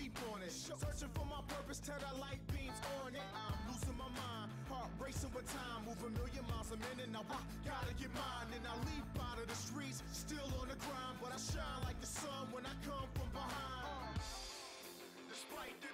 sleep on it. Searching for my purpose, tell the light beams on it. I'm losing my mind, heart racing with time, move a million miles a minute. Now I gotta get mine, and I leap out of the streets, still on the grind, but I shine like the sun when I come from behind. Despite the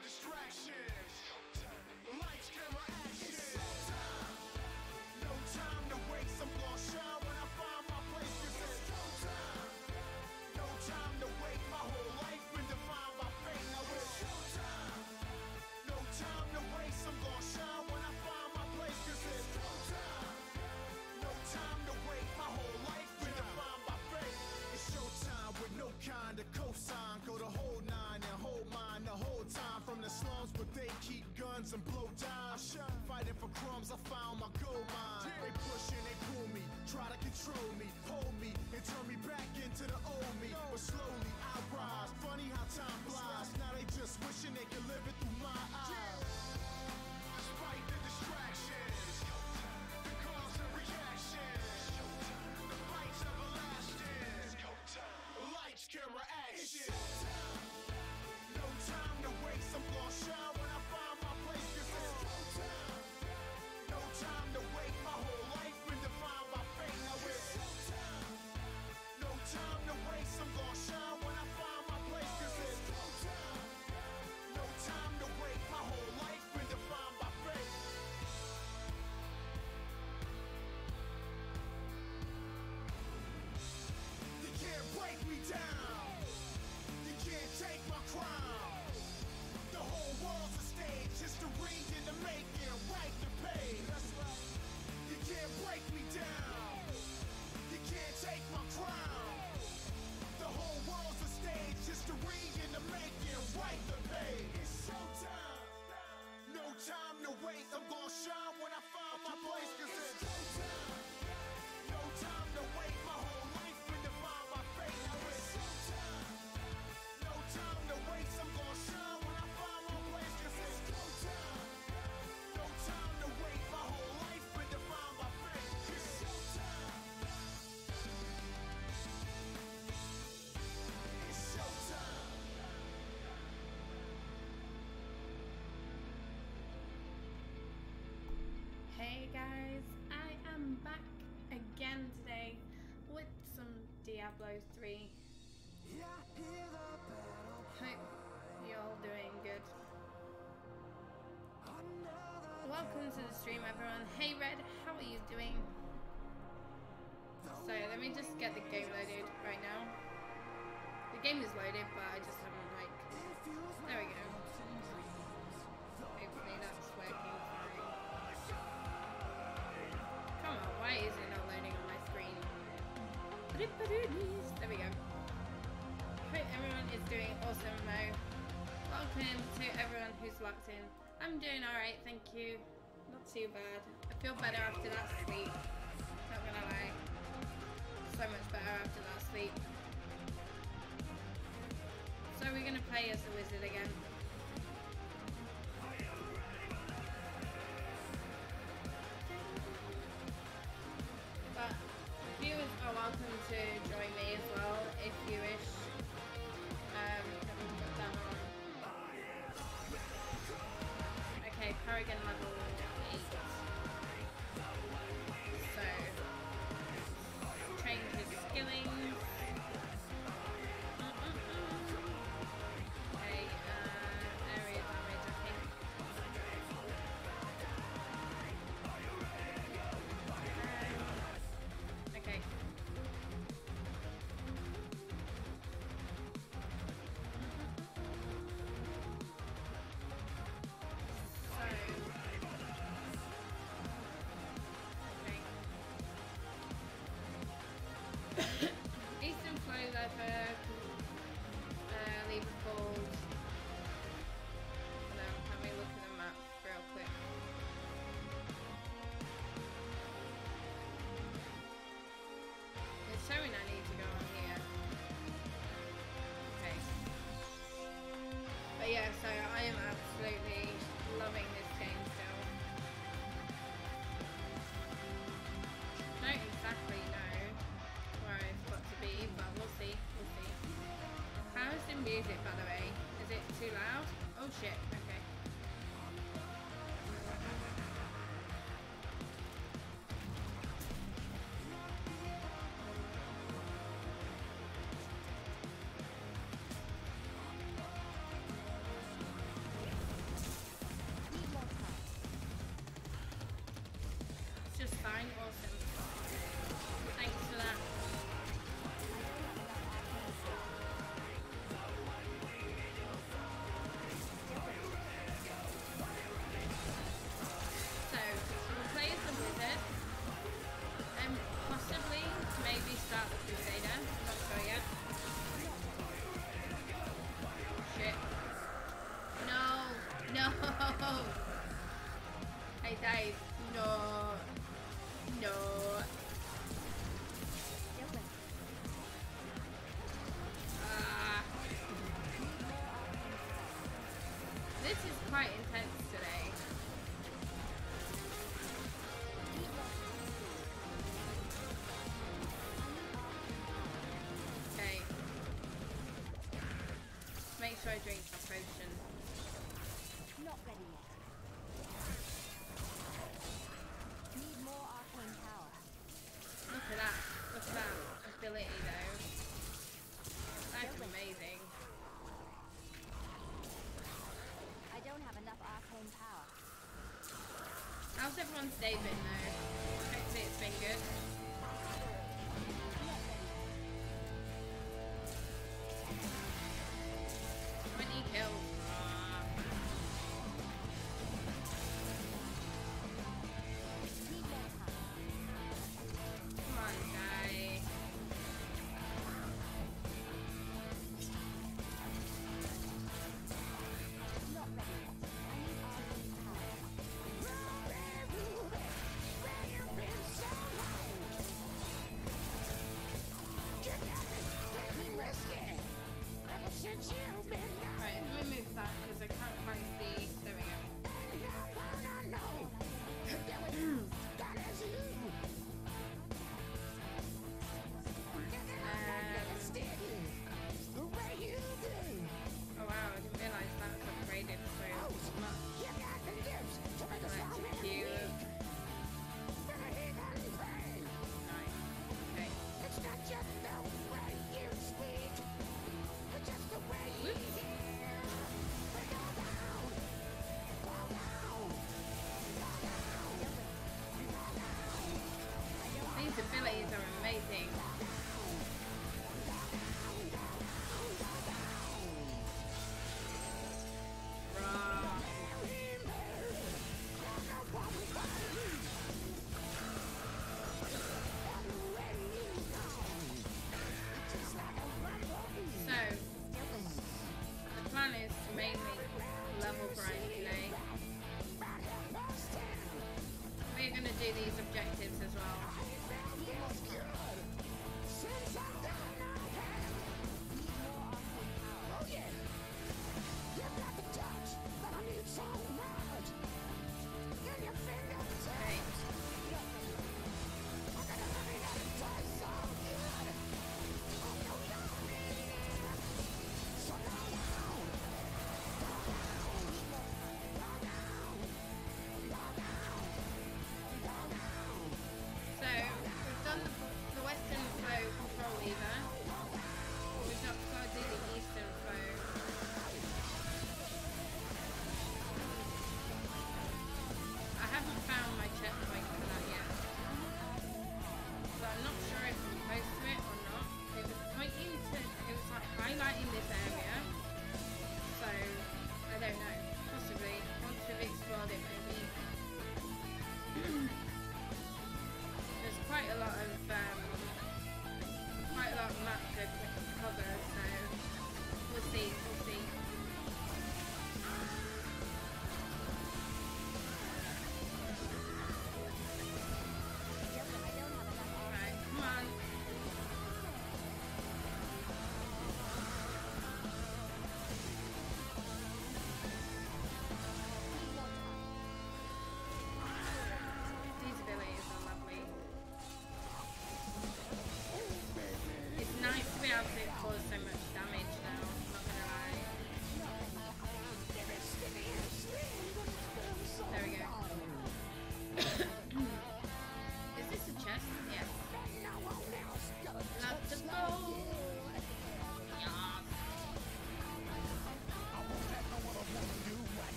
Hey guys, I am back again today with some Diablo 3. Hope you're all doing good. Welcome to the stream everyone. Hey Red, how are you doing? So let me just get the game loaded right now. The game is loaded but I just haven't like... There we go. There we go. Hope everyone is doing awesome though. Welcome to everyone who's locked in. I'm doing alright, thank you. Not too bad. I feel better after that sleep. Not gonna lie. So much better after that sleep. So we're gonna play as the wizard again. sewing I need to go on here. Okay. But yeah, so I am absolutely loving this game still. No, exactly No, where I've got to be, but we'll see, we'll see. How is the music, by the way? Is it too loud? Oh shit. make sure I drink a potion. Not ready yet. Need more arcane power. Look at that. Look at that ability though. That's amazing. I don't have enough arcane power. How's everyone's day been though? Hopefully it's been good.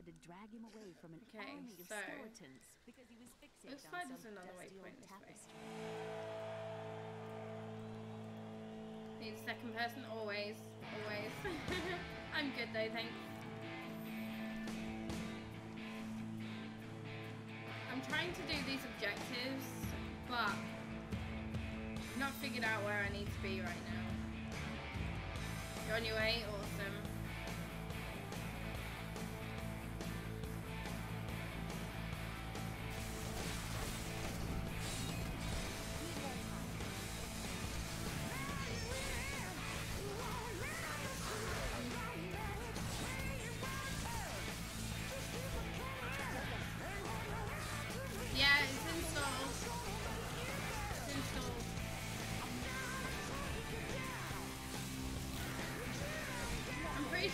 Had to drag him away from an Okay, army of so- skeletons because he was fixated on some another dusty old tapestry. Need second person always, always. I'm good though, thanks. I'm trying to do these objectives, but I've not figured out where I need to be right now. You're on your way? Awesome.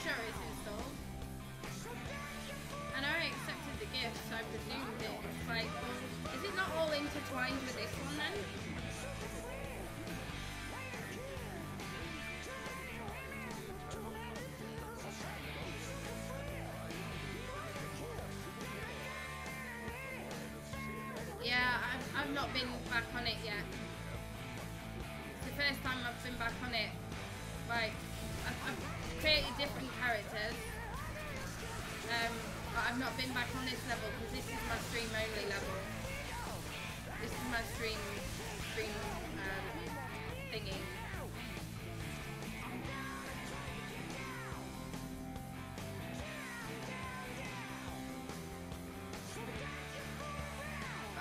Sure it's installed. And I accepted the gift, so I presumed it's like, is it not all intertwined with this one then? Yeah, I've, I've not been back on it yet. It's the first time I've been back on it. Created different characters. Um, I've not been back on this level because this is my stream only level. This is my stream, stream um, thingy.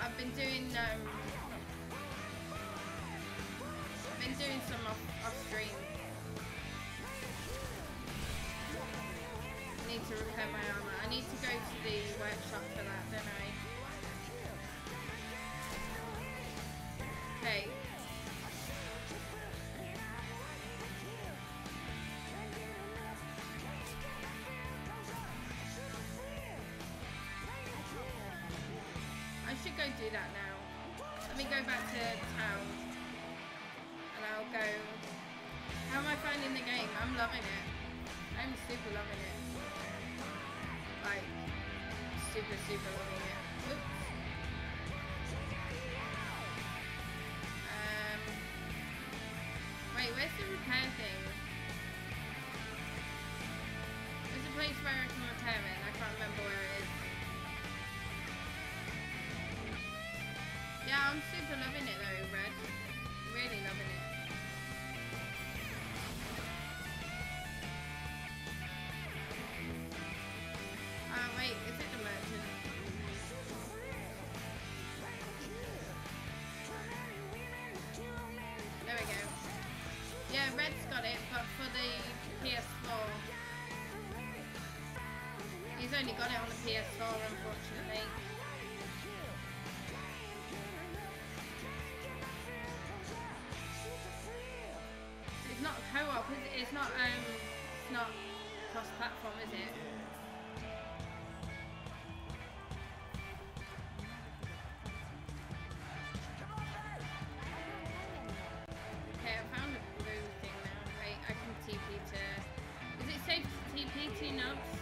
I've been doing um I've been doing some off, off stream. To the workshop for that, don't I? Okay. I should go do that now. Let me go back to town. And I'll go. How am I finding the game? I'm loving it. I'm super loving it. Super, super only got it on the PS4, unfortunately. It's not co-op, it? It's not um, it's not cross-platform, is it? Okay, I found a blue thing now. Wait, I can TP to. Is it safe to TP to nubs?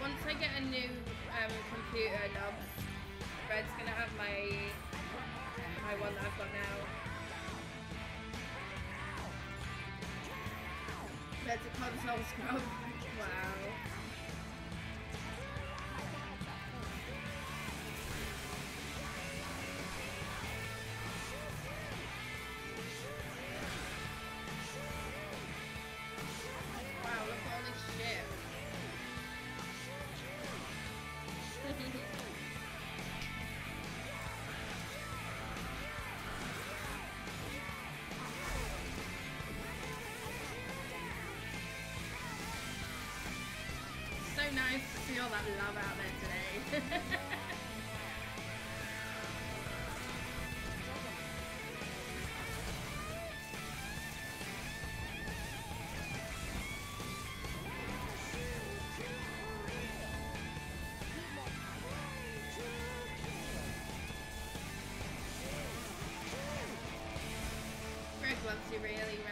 Once I get a new um, computer knob, Red's gonna have my my one that I've got now. Red's a console scrub. Greg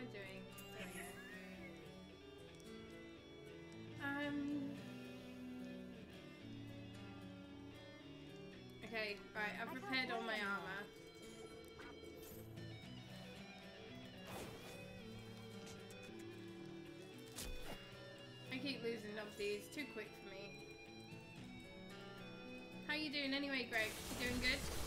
I doing? Um. Okay, right, I've prepared all my armor. I keep losing obviously, it's too quick for me. How you doing anyway, Greg? You doing good?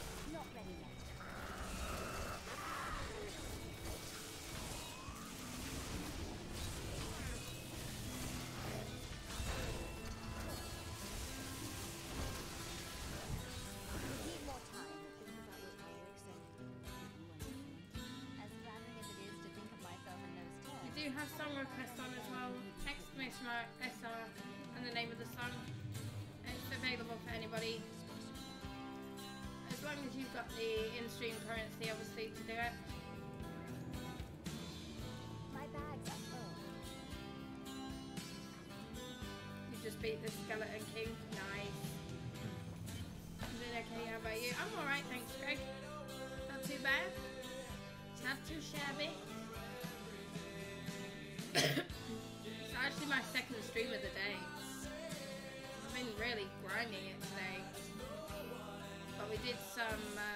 Do have song requests on as well. Exclamation mark SR and the name of the song. It's available for anybody. As long as you've got the in-stream currency, obviously, to do it. My bags are full. You just beat the Skeleton King. Nice. I'm doing okay. How about you? I'm alright, thanks, Greg. Not too bad. Not too shabby. it's actually my second stream of the day. I've been really grinding it today. But we did some. Um,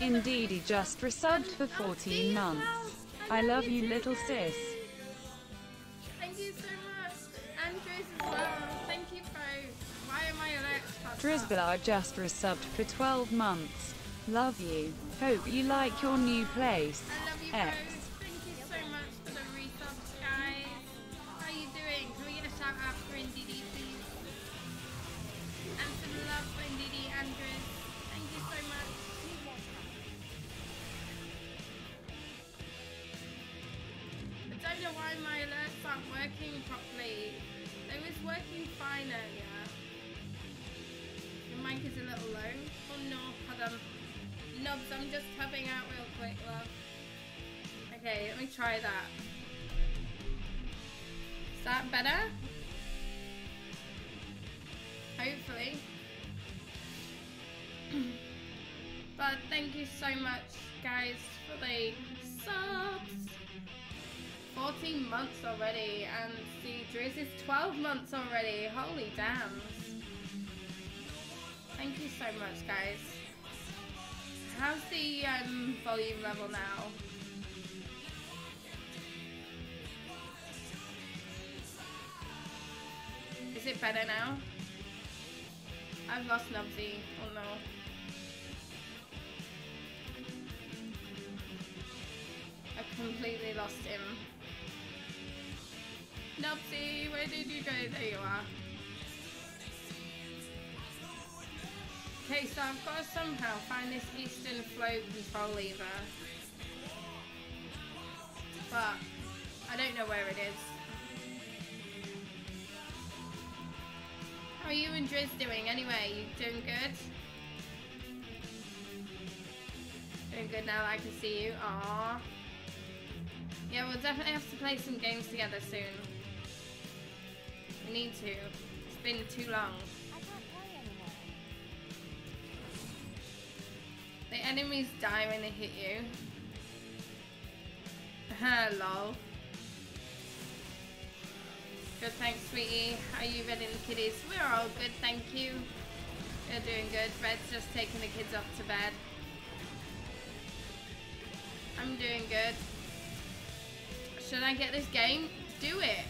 Indeed, he just resubbed for 14 months. I love you, little sis. Thank you so much. And Driz as. Thank you, bro. Why am I alerts popped up? Just resubbed for 12 months. Love you. Hope you like your new place. I love you, X. Better now? I've lost Nubsy. Oh no. I completely lost him. Nubsy, where did you go? There you are. Okay, so I've got to somehow find this Eastern Flow control lever. But I don't know where it is. How are you and Driz doing anyway? You doing good? Doing good now that I can see you. Aww. Yeah, we'll definitely have to play some games together soon. We need to. It's been too long. I can't play anymore. The enemies die when they hit you. Lol. Good, thanks, sweetie. Are you reading the kiddies? We're all good, thank you. We're doing good. Red's just taking the kids off to bed. I'm doing good. Should I get this game? Do it.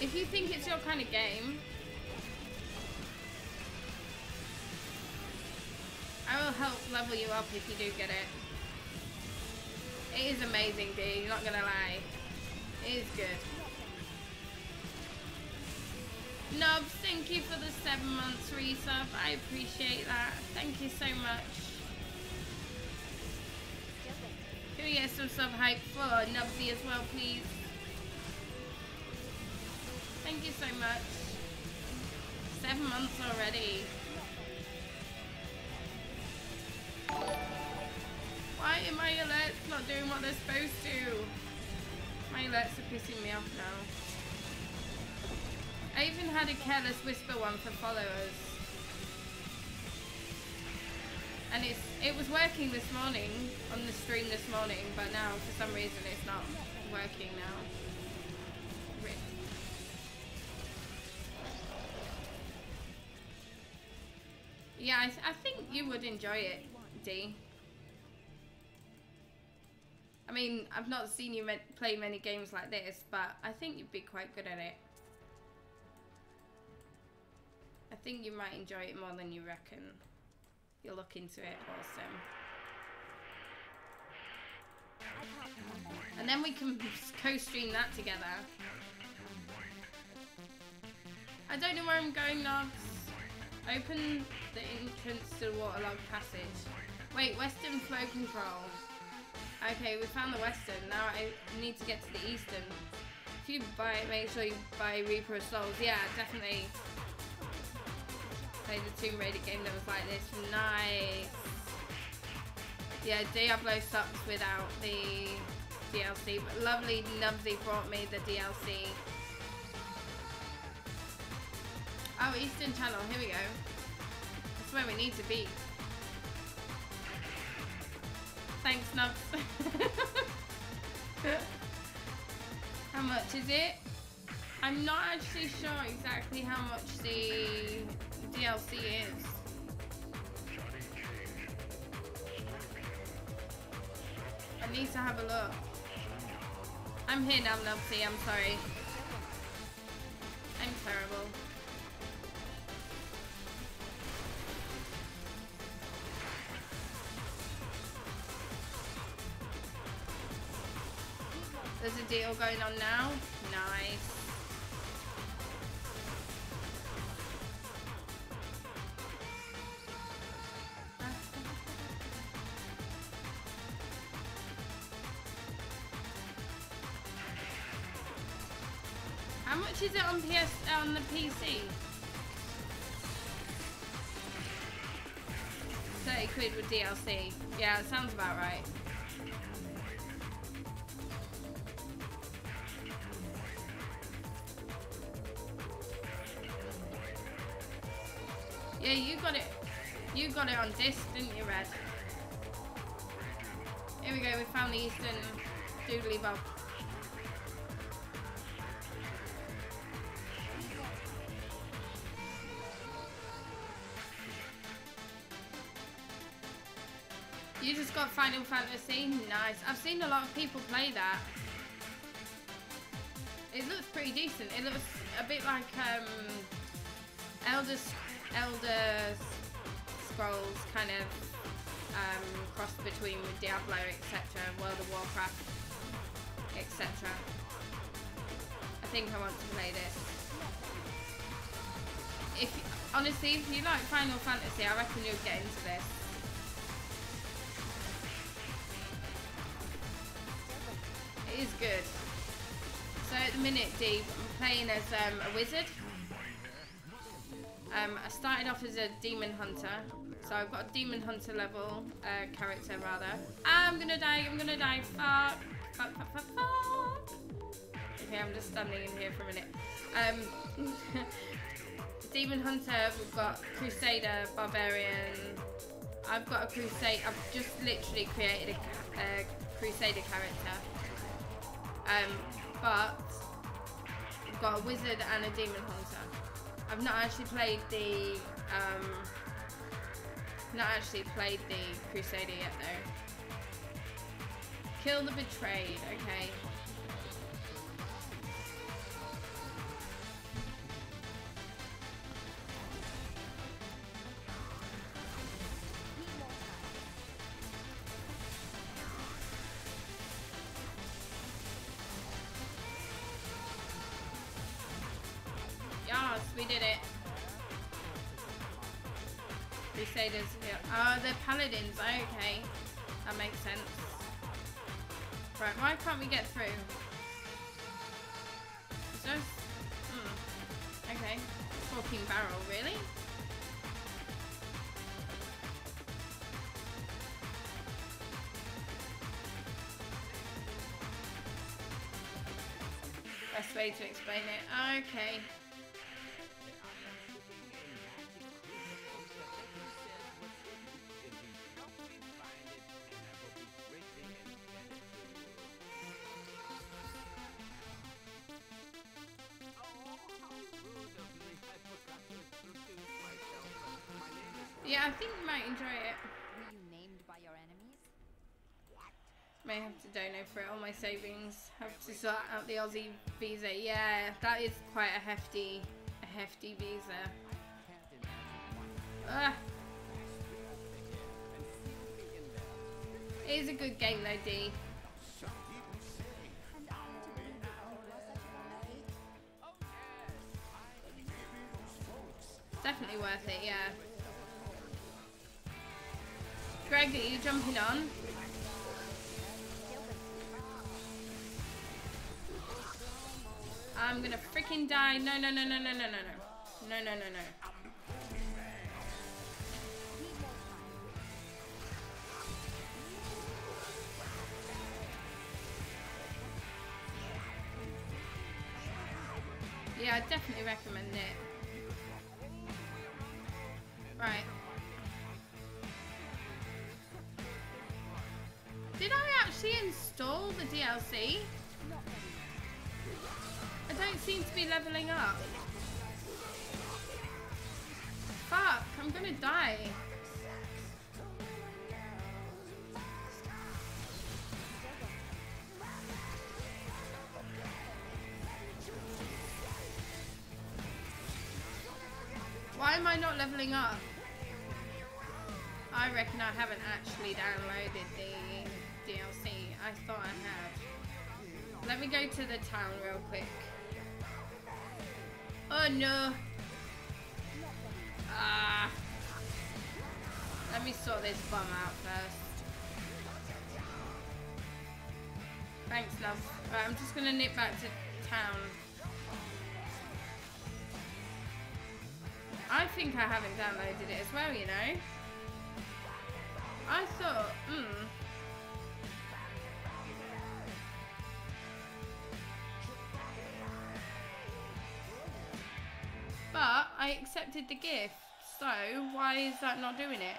If you think it's your kind of game, I will help level you up if you do get it. It is amazing, D. Not gonna lie. It is good. Nubs, thank you for the seven months resub. I appreciate that. Thank you so much. Can we get some sub hype for Nubsy as well, please? Thank you so much. Seven months already. Why are my alerts not doing what they're supposed to? My alerts are pissing me off now. I even had a careless whisper one for followers. And it's it was working this morning on the stream this morning, but now for some reason it's not working now. Yeah, I, th- I think you would enjoy it, D. I mean, I've not seen you play many games like this, but I think you'd be quite good at it. I think you might enjoy it more than you reckon. You'll look into it, awesome. And then we can co-stream that together. I don't know where I'm going, Nogs. Open the entrance to the waterlogged passage. Wait, Western flow control. Okay, we found the Western. Now I need to get to the Eastern. If you buy it, make sure you buy Reaper of Souls. Yeah, definitely. Play the Tomb Raider game that was like this. Nice. Yeah, Diablo sucks without the DLC, but lovely Nubsy brought me the DLC. Oh, Eastern Channel, here we go. That's where we need to be. Thanks, Nubs. how much is it? I'm not actually sure exactly how much the DLC is. I need to have a look. I'm here now, Nubsy, I'm sorry. I'm terrible. There's a deal going on now. Nice. How much is it on PS uh, on the PC? Thirty quid with DLC. Yeah, sounds about right. Yeah, you got it. You got it on disc, didn't you, Red? Here we go. We found the Eastern Doodly Bob. You just got Final Fantasy? Nice. I've seen a lot of people play that. It looks pretty decent. It looks a bit like um, Elder Scrolls Elder Scrolls kind of um, cross between with Diablo, etc., World of Warcraft, etc. I think I want to play this. If honestly, if you like Final Fantasy, I reckon you'll get into this. It is good. So at the minute, Dee, I'm playing as um, a wizard. Um, I started off as a demon hunter, so I've got a demon hunter level uh, character rather. I'm gonna die. I'm gonna die. Fuck. Fuck. Fuck. Fuck. Fuck. Okay, I'm just standing in here for a minute. Um, demon hunter. We've got crusader, barbarian. I've got a crusade. I've just literally created a, a crusader character. Um, but I've got a wizard and a demon hunter. I've not actually played the um, not actually played the Crusader yet though. Kill the betrayed, okay. Did it. Crusaders here. Oh, they're paladins. Okay. That makes sense. Right, why can't we get through? Just... Hmm. Okay. Talking barrel, really? Best way to explain it. Okay. Savings have to sort out the Aussie visa. Yeah, that is quite a hefty, a hefty visa. Ah. It is a good game though, D. Definitely worth it, yeah. Greg, are you jumping on? I'm gonna freaking die. No, no, no, no, no, no, no, no. No, no, no, no. Yeah, I definitely recommend it. Leveling up. Fuck, I'm gonna die. Why am I not leveling up? I reckon I haven't actually downloaded the DLC. I thought I had. Let me go to the town real quick. Oh no. Ah. Let me sort this bum out first. Thanks, love. Right, I'm just gonna nip back to town. I think I haven't downloaded it as well, you know. I thought, hmm. I accepted the gift, so why is that not doing it?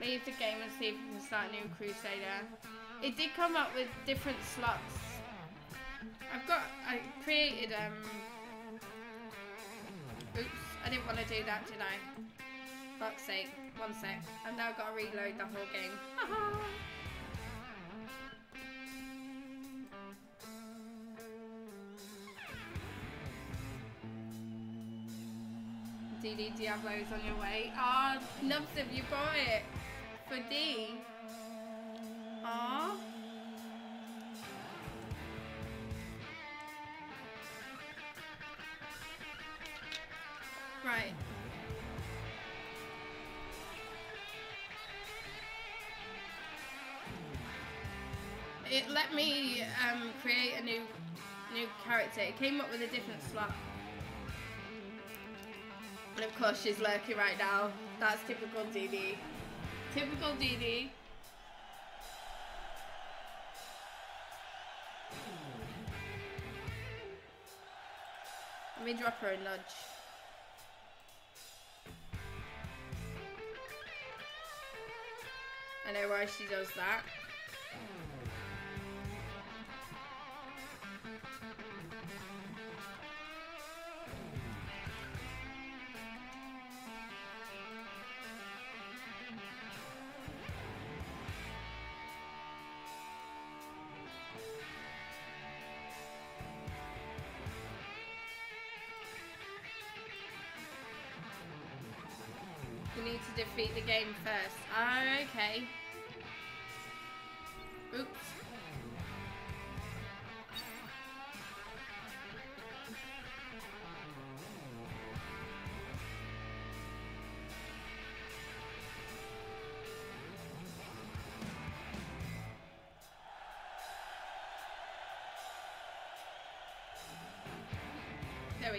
Leave the game and see if we can start a new Crusader. It did come up with different slots. I've got, I created, um, oops, I didn't want to do that, did I? Fuck's sake, one sec. I've now got to reload the whole game. DD Diablo's on your way. Ah, oh, Nubs, have you bought it? For D? It came up with a different slot. And of course she's lurking right now. That's typical DD. Typical DD. Let me drop her a nudge. I know why she does that.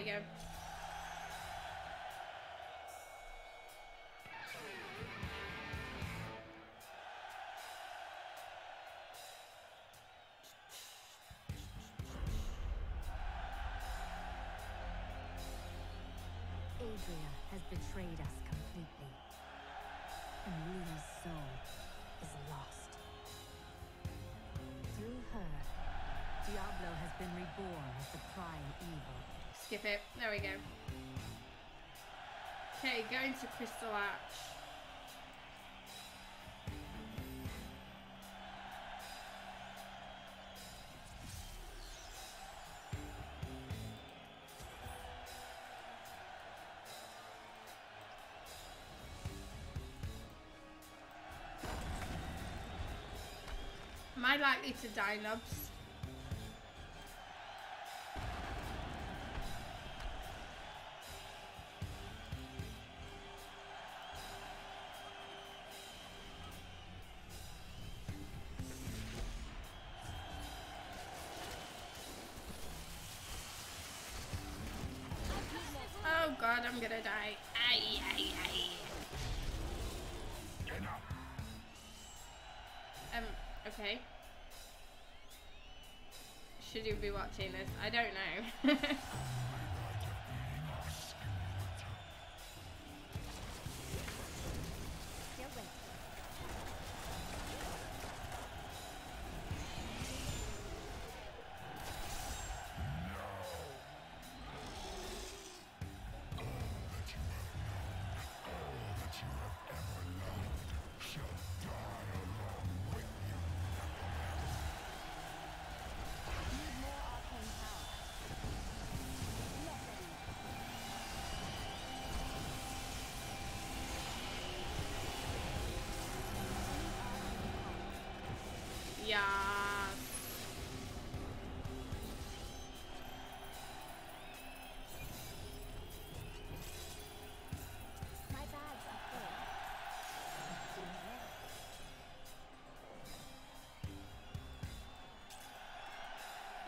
We go. Adria has betrayed us completely. And Leah's soul is lost. Through her, Diablo has been reborn as the prime evil. Skip it. There we go. Okay, going to Crystal Arch. Am I likely to die, Nubs? I'm gonna die. Aye, aye, aye. Um, okay. Should you be watching this? I don't know.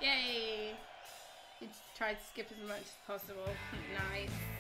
Yay! You tried to skip as much as possible. nice.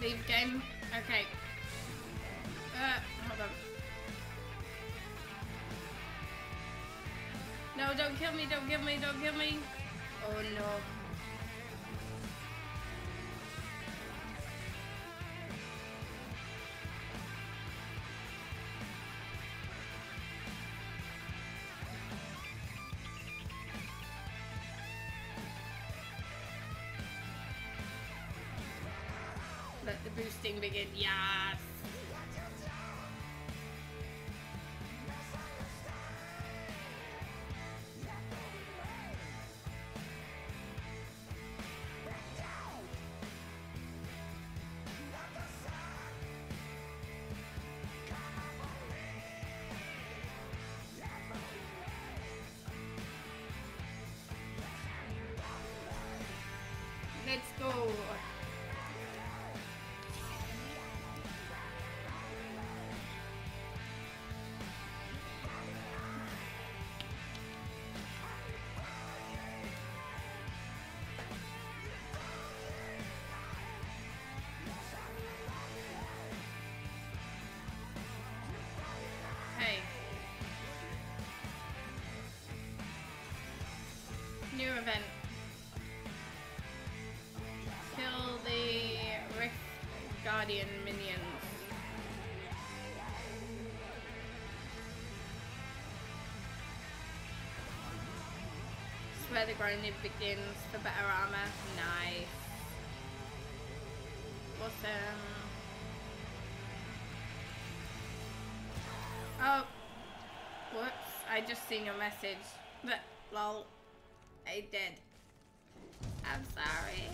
Leave game. Okay. Uh, hold on. No, don't kill me, don't kill me, don't kill me. Oh no. Boosting begin. Yes. Guardian minions. It's where the grinding begins for better armor. Nice. Awesome. Oh. Whoops. I just seen your message. But, lol. I did. I'm sorry.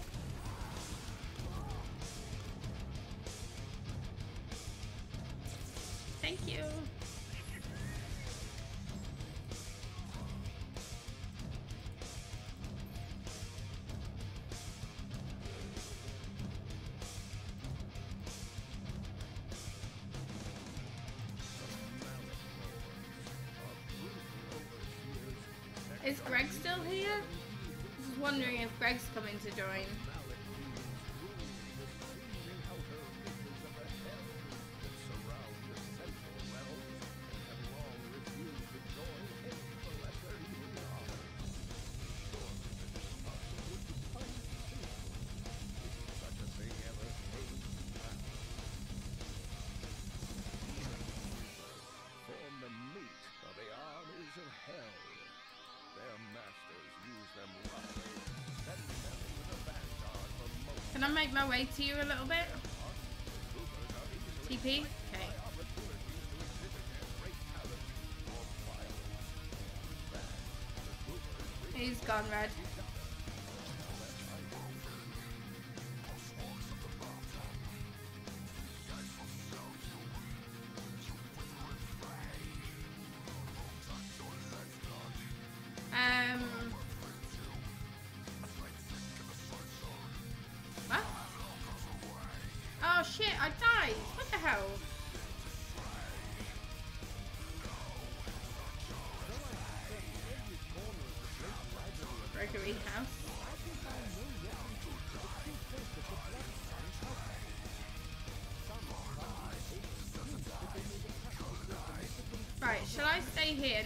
Thank you. Is Greg still here? I was wondering if Greg's coming to join. Make my way to you a little bit? TP? Okay. He's gone red. Gregory house. Right, shall I stay here,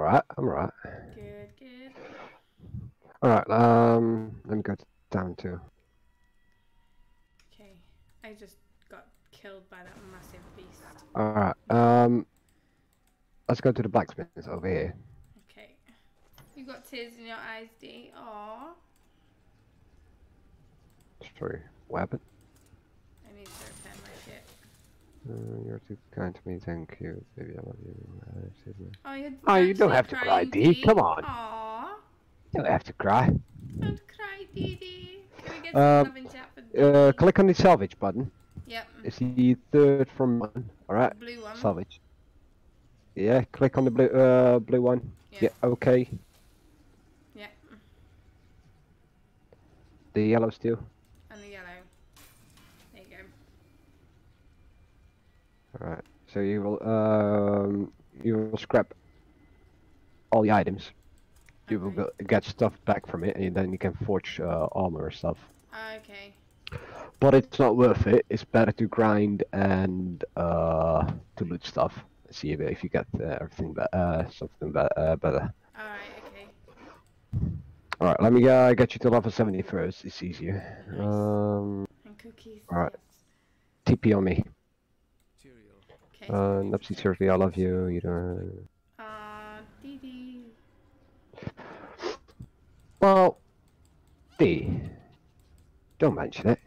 Alright, I'm alright. Good, good. Alright, um, let me go down to. Okay. I just got killed by that massive beast. Alright, um, let's go to the blacksmith's over here. Okay. You got tears in your eyes, D. Aww. Sorry, weapon need to repair my shit. Uh, you're too kind to me, thank you. Baby, I love you. Uh, me. Oh, you're Oh, you don't have to cry, crying, Dee, come on. Aww. You don't have to cry. Don't cry, Dee Dee. Can we get some chat for Uh, click on the salvage button. Yep. It's the third from one. Alright, Blue one. salvage. Yeah, click on the blue, uh, blue one. Yeah. Yeah, okay. Yep. The yellow still. And the yellow. There you go. Alright, so you will um you will scrap all the items. You will Okay. get stuff back from it, and then you can forge uh, armor or stuff. Okay. But it's not worth it. It's better to grind and uh to loot stuff. See if, if you get uh, everything uh something be- uh, better. Alright, okay. Alright, let me uh, get you to level 70 first. It's easier. Nice. Um, And cookies. Alright. TP on me. Okay. Uh, Nubsy Survey, I love you. You don't. Uh, Dee Dee. Well, D. Don't mention it.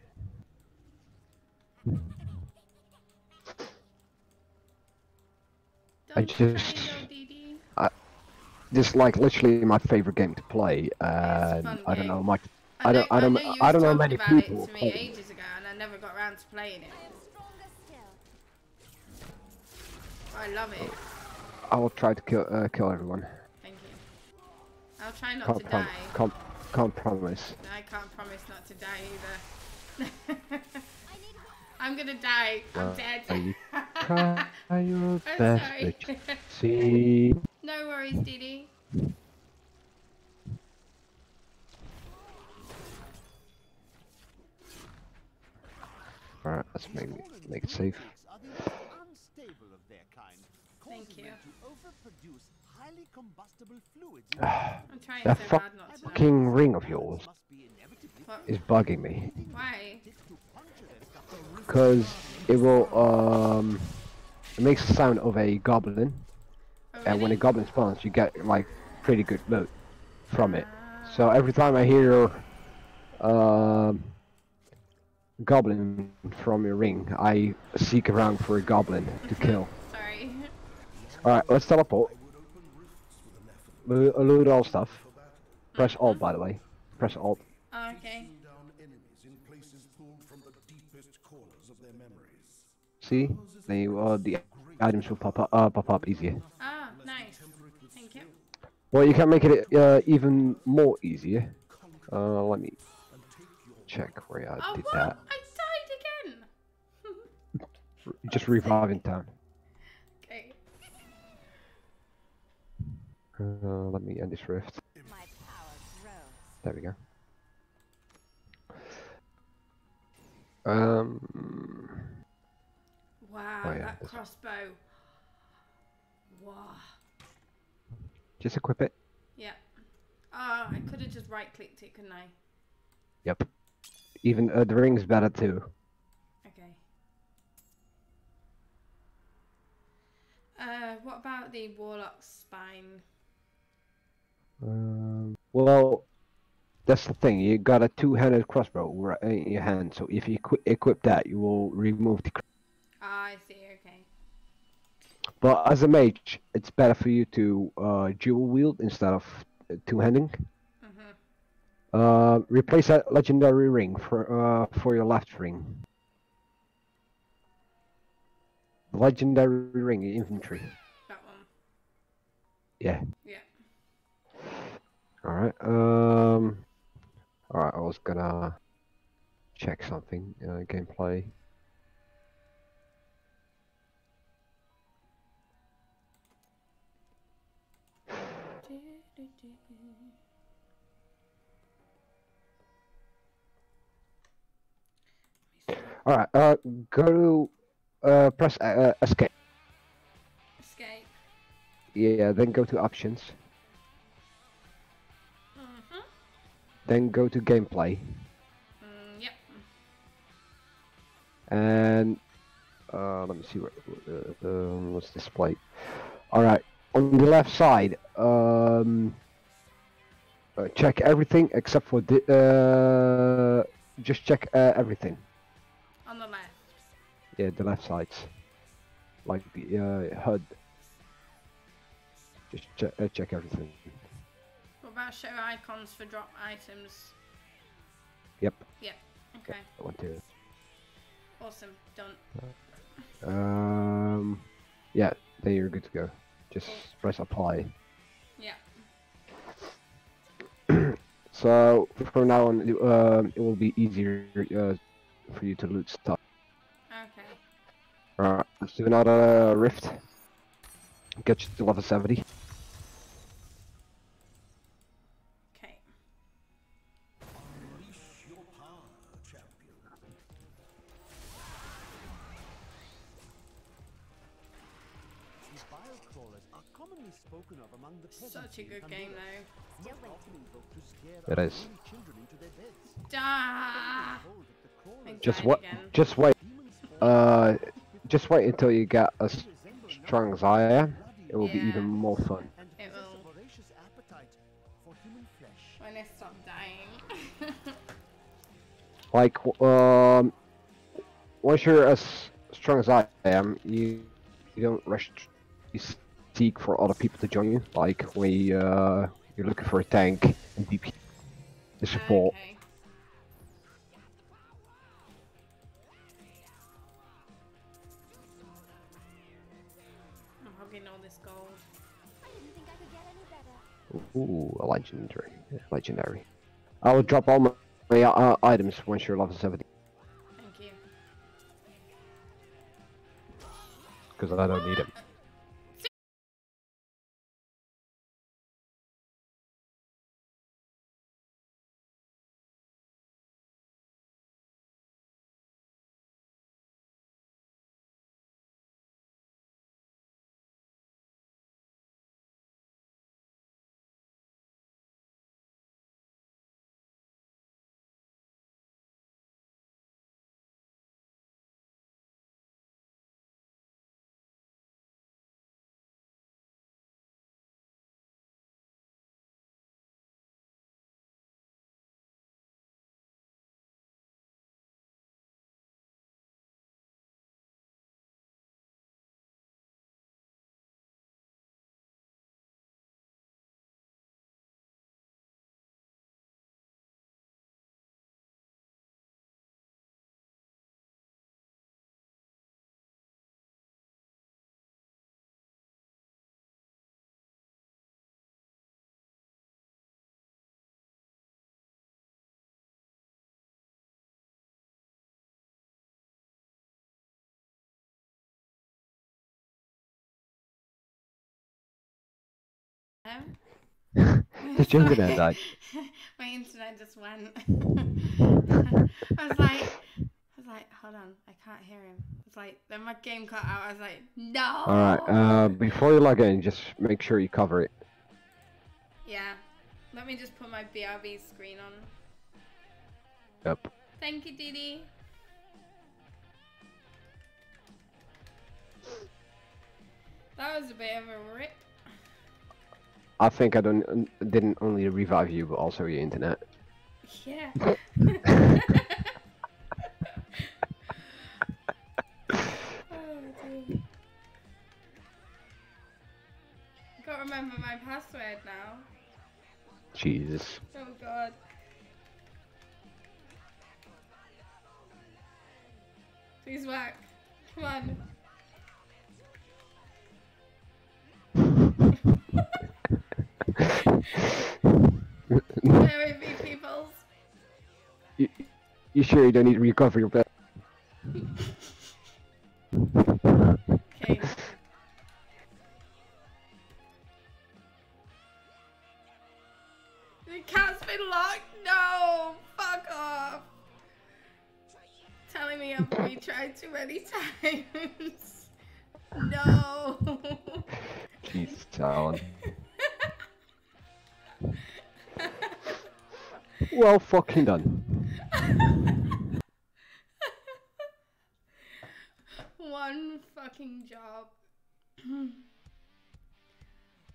I Don't cry, just- Dee Dee. This like literally my favorite game to play, and I don't know much. I I don't- I don't- know I don't know many people it to me ages ago, and I never got around to playing it. I love it. I will try to kill uh, kill everyone. Thank you. I'll try not Can't to die. can't can't promise. I can't promise not to die either. I need help. I'm gonna die. I'm Well, dead. you Try your I'm best, sorry. bitch. See. no worries, Dee. Alright, let's make make it safe. That so hard not to die. fucking ring of yours must be inevitably What? is bugging me. Why? to puncture their stuff. Because it will, um, it makes the sound of a goblin, Oh, and when a goblin spawns, you get like pretty good loot from it. So every time I hear, um, goblin from your ring, I seek around for a goblin to kill. Sorry. Alright, let's teleport. Lo- Loot all stuff. Press Alt, by the way. Press Alt. Oh, okay. down enemies in places pulled from the deepest corners of their memories. See? Then you, uh, the items will pop up, uh, pop up easier. Ah, nice. Thank you. Well, you can make it uh, even more easier. Uh, let me check where I Oh, did what? that. I died again. Just revive in town. okay. Uh, let me end this rift. My power grows. There we go. Um, Wow, Oh, yeah, that crossbow. Wow. just equip it. Yeah. Oh, I could have just right clicked it, couldn't I? Yep. Even uh, the ring's better too. Okay. Uh, what about the warlock's spine? Um, well, that's the thing. You got a two-handed crossbow right in your hand, so if you equi- equip that, you will remove the. Ah, I see. Okay. But as a mage, it's better for you to uh, dual wield instead of uh, two-handing. Mhm. Uh, replace that legendary ring for uh, for your left ring. Legendary ring in infantry. That one. Yeah. Yeah. All right. Um. All right. I was gonna check something. Uh, gameplay. All right. Uh, go to uh, press uh, escape. Escape. yeah, then go to options. Then go to gameplay. Mm, yep. and uh, let me see what uh, um, what's displayed. All right, on the left side, um, uh, check everything except for the uh, just check uh, everything. On the left. Yeah, the left sides, like the uh, HUD. Just check, uh, check everything. About show icons for drop items? Yep, Yep. Okay. I want to. Awesome. Done. Um, yeah, there you're good to go. Just press apply. Yeah. So from now on, it, um, it will be easier uh, for you to loot stuff. Okay. Alright, let's do another rift. Get you to level 70. Such a good game though. Still They're waiting. often invoked to scare It is. unruly children into their beds. Ah! Told that the crawlers Thank Just Died what? Just wait. Uh, just wait until you get as strong nothing as I am. It will be even more fun. It will. a voracious appetite for human flesh. When I stop dying. Like, um, once you're as strong as I am, you you don't rush. You seek for other people to join you. Like when you, uh, you're looking for a tank and DP, the support. Okay. I'm hogging all this gold. I didn't think I could get any better. Ooh, a legendary. Legendary. I will drop all my, my uh, items once you're level 70 Thank you. because I don't need them. Um, Just your internet died. My internet just went. I was like, I was like, hold on, I can't hear him. It's like then my game cut out. I was like, no. Alright, uh, before you log in, just make sure you cover it. Yeah. Let me just put my BRB screen on. Yep. Thank you, Didi. That was a bit of a rip. I think I don't didn't only revive you, but also your internet. Yeah. oh, dear. Can't remember my password now. Jesus. Oh god. Please work. Come on. Bear with me, peoples. You, you sure you don't need to recover your bed? Okay. The cat's been locked? No! Fuck off! Telling me I've retried too many times. No! Jesus, Alan. Well fucking done. One fucking job.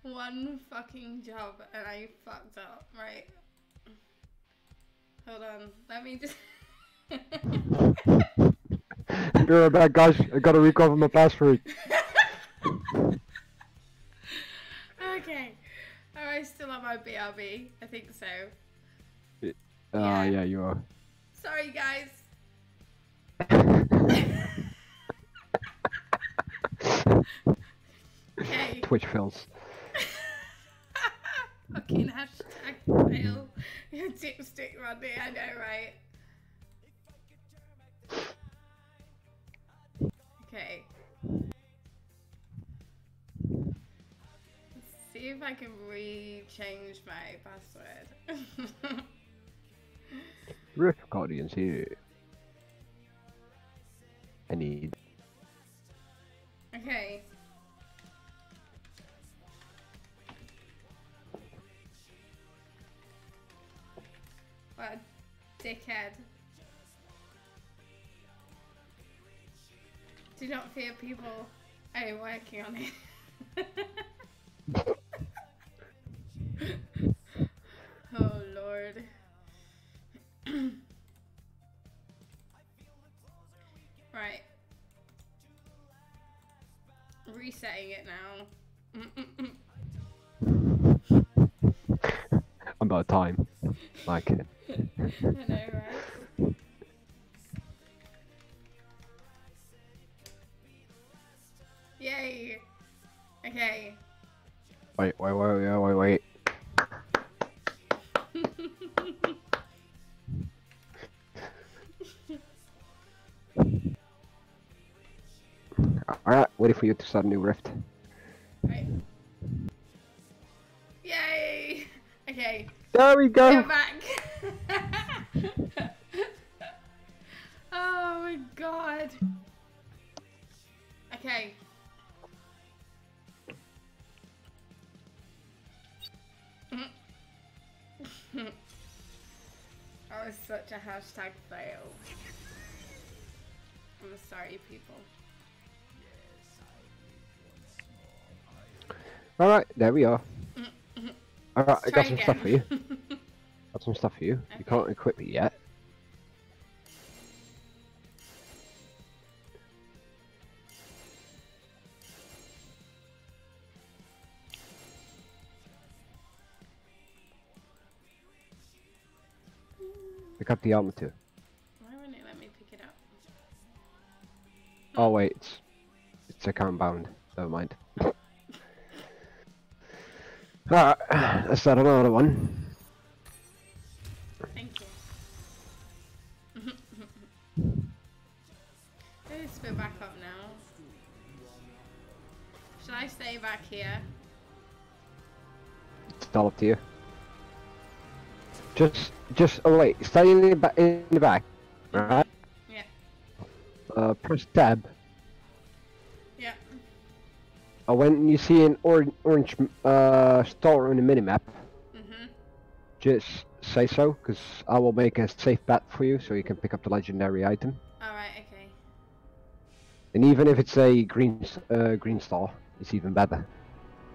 One fucking job and I fucked up, right? Hold on, let me just. You're bad guys. I gotta recover my password. okay. Am I still on my BRB? I think so. Ah, Yeah. yeah, you are. Sorry, guys. Okay. Twitch fills. Fucking hashtag fail. Dipstick Rodney, I know, right? Okay. Let's see if I can re-change my password. Rift Guardians here. I need. okay. What a dickhead. Do not fear people. I am working on it. oh lord. Right. Resetting it now. I'm about time. Like it. I know, right? Yay! Okay. Wait, wait, wait, wait, wait, wait. Alright, waiting for you to start a new rift. right. Yay! Okay, There we go! back! oh my god. Okay. that was such a hashtag fail. I'm sorry, people. Alright, there we are. Mm-hmm. Alright, I got some stuff for you. Got some stuff for you. You can't equip it yet. Pick up the armor too. Why wouldn't it let me pick it up? Oh wait, it's, it's account bound. Never mind. Alright, let's start another one. Thank you. Let's go back up now. Should I stay back here? It's all up to you. Just, just, oh wait, stay in the, ba- in the back, right? Yeah. Uh, press tab. Uh, when you see an or orange uh, star on the minimap, Mhm. just say so, because I will make a safe bet for you, so you can pick up the legendary item. All right. Okay. And even if it's a green, uh, green star, it's even better.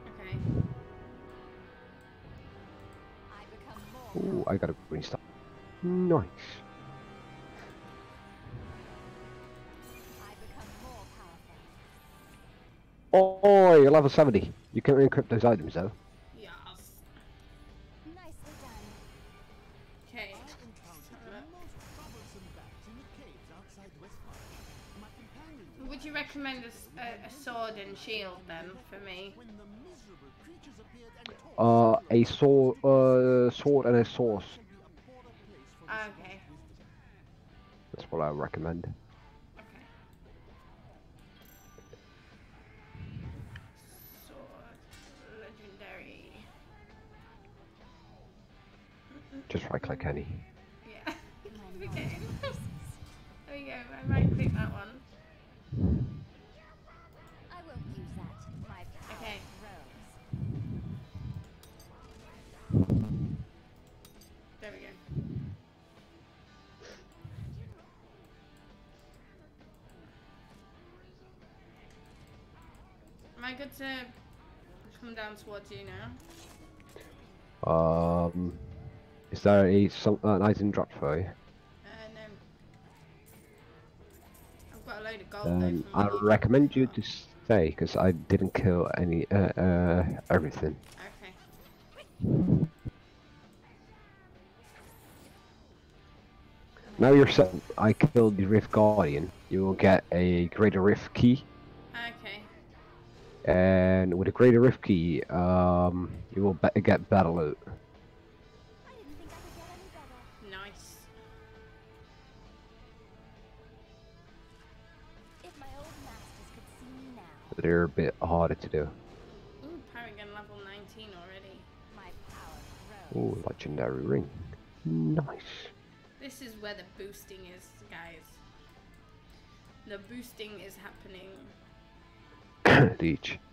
Okay. I Ooh, I got a green star. Nice. Oh, you're level 70. You can encrypt those items though. Yes. Nicely done. Okay. encountered the most troublesome bats in the caves outside Westfire. My companion, Would you recommend a sword and shield then for me? when the miserable creatures appeared and tore Uh, a sword, uh, sword and a source. a poorer place for Okay. That's what I recommend. Just right click any. Yeah. there we go. I might click that one. there we go I good to come down towards you now? Um, is there a some uh, an item drop for you? Uh, no. I've got a load of gold Um, though. I recommend you to stay because I didn't kill any uh, uh everything. Okay. Now you're set. I killed the Rift Guardian. You will get a Greater Rift key, Okay. and with a Greater Rift key, um, you will be get battle loot. They're a bit harder to do. Ooh, Paragon level 19 already. my power grows. Ooh, legendary ring. Nice. This is where the boosting is, guys. The boosting is happening. Leech.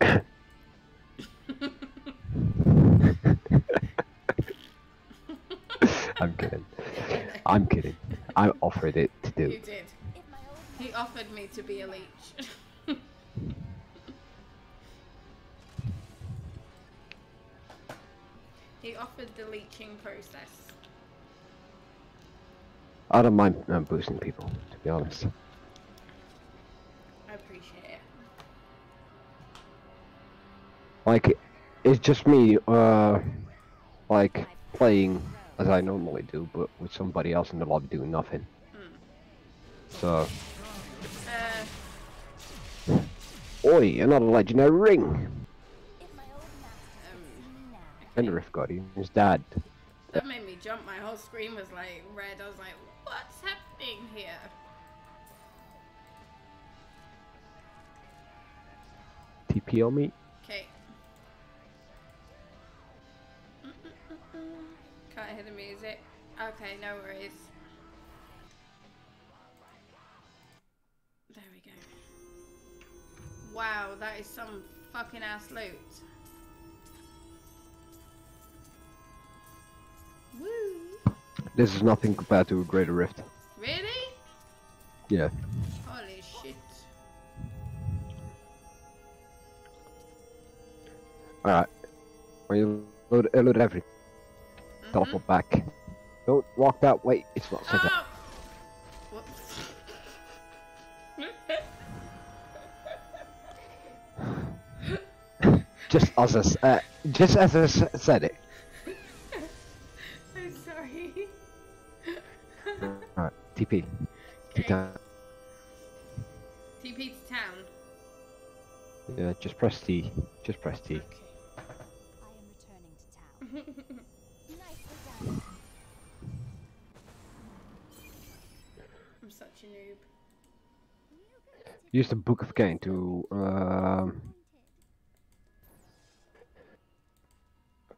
I'm kidding. I'm kidding. I offered it to do. You did. If my old He offered me to be a leech. he offered the leeching process. I don't mind um, boosting people, to be honest. I appreciate it. Like, it's just me, uh, like, playing as I normally do, but with somebody else in the lobby doing nothing. So, Uh, oi, another legendary ring! Me now, And the Rift Guardian is dead. that made me jump. My whole screen was like red. I was like, what's happening here? TP on me? Okay. Can't hear the music. Okay, no worries. There we go. Wow, that is some fucking ass loot. Woo! This is nothing compared to a Greater Rift. Really? Yeah. Holy shit. Alright. When you load, uh, load everything, Mhm. teleport back. Don't walk that way, it's not that. Oh! Just as I, uh, just as I said it. Alright, TP. Okay. Keep down. TP to town. Yeah, just press T. Just press T. Okay. I am returning to town. Nicely done. I'm such a noob. Use the Book of Cain to um,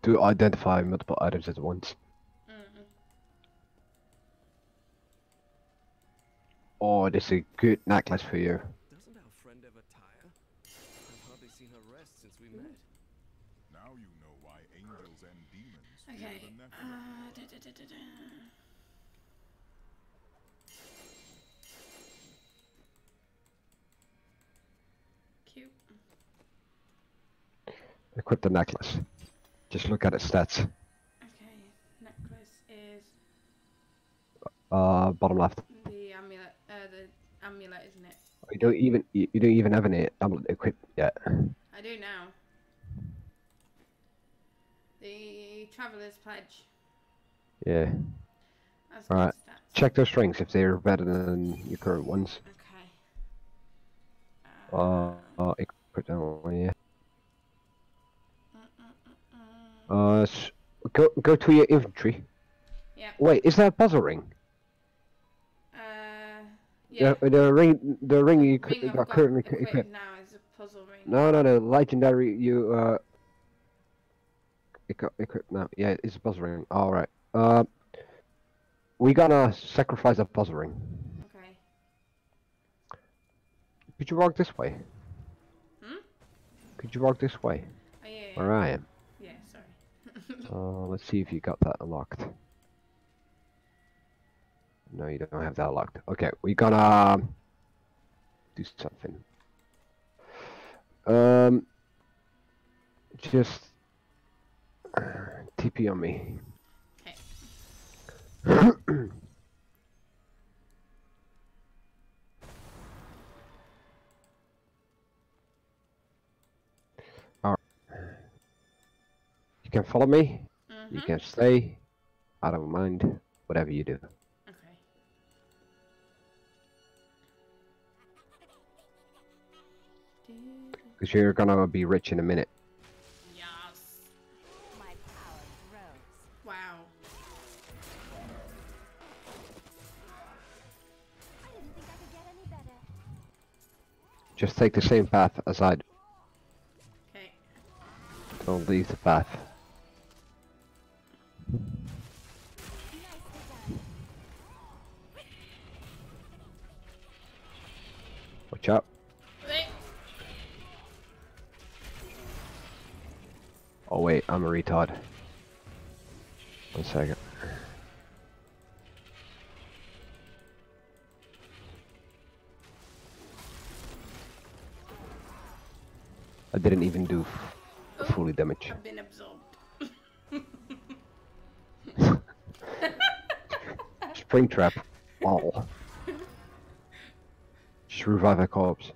to identify multiple items at once. Mm. Oh, this is a good necklace for you. Doesn't our friend ever tire? I've hardly seen her rest since we met. Now you know why angels and demons fear Okay. the Nephilim. Uh, da, da, da, da, da. Cute. Equip the necklace. Just look at its stats. Okay. Necklace is Uh, bottom left. the amulet. Uh, the amulet, isn't it? You don't even you, you don't even have any amulet equipped yet. I do now. The Traveler's Pledge. Yeah. That's stats. Check those strengths if they're better than your current ones. Okay. Uh, uh equip that one. Yeah. mm, mm, mm, mm. Uh, s- go go to your inventory. Yeah. Wait, is that a puzzle ring? Yeah. The, the ring, the ring you ring got currently equipped now is a puzzle ring. No, no, no. Legendary, you uh, equi- equipped now. Yeah, it's a puzzle ring. All right. Uh, we gonna sacrifice a puzzle ring. Okay. Could you walk this way? Hmm? Could you walk this way? Oh, yeah, yeah. Where I am. Yeah, sorry. Uh, let's see if you got that unlocked. No, you don't have that locked. Okay, we're gonna um, do something. Um, just TP on me. Okay. You can follow me. You Mhm. can stay. I don't mind. Whatever you do. Because you're gonna be rich in a minute. Yes. My power grows. Wow. I didn't think I could get any better. Just take the same path as I do. Okay. Don't leave the path. Watch out. Oh wait, I'm a retard. One second. I didn't even do Oh, fully damage. I've been absorbed. Spring trap. All. Just revive a corpse.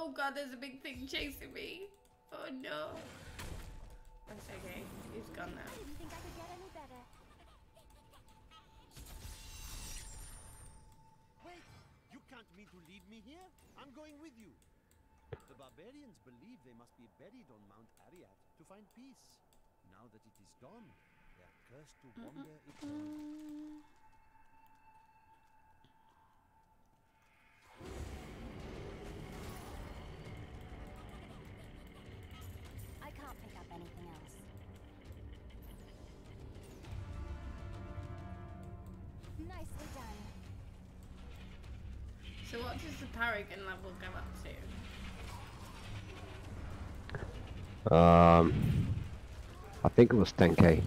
Oh god, there's a big thing chasing me. Oh no. That's okay. He's gone now. I didn't think I could get any better. Wait! You can't mean to leave me here? I'm going with you. The barbarians believe they must be buried on Mount Arreat to find peace. Now that it is gone, they are cursed to wander eternally. Mm. The Paragon level go up to? Um, I think it was 10k.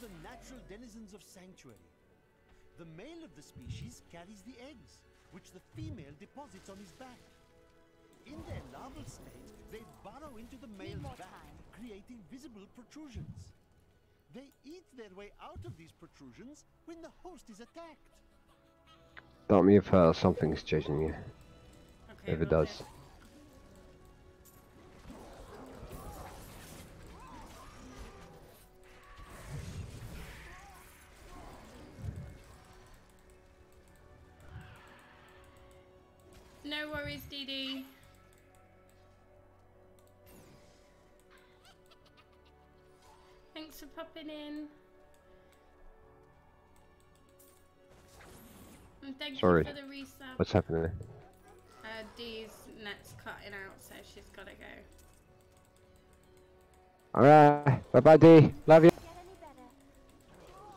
The natural denizens of Sanctuary. The male of the species carries the eggs, which the female deposits on his back. In their larval state, they burrow into the male's more back, time. creating visible protrusions. They eat their way out of these protrusions when the host is attacked. Tell me if uh, something's chasing you. Okay. If it does. do. Thanks for popping in. And thank Sorry. you for the resub. What's happening? Uh, Dee's net's cutting out, so she's gotta go. Alright, bye bye D. Love you. Get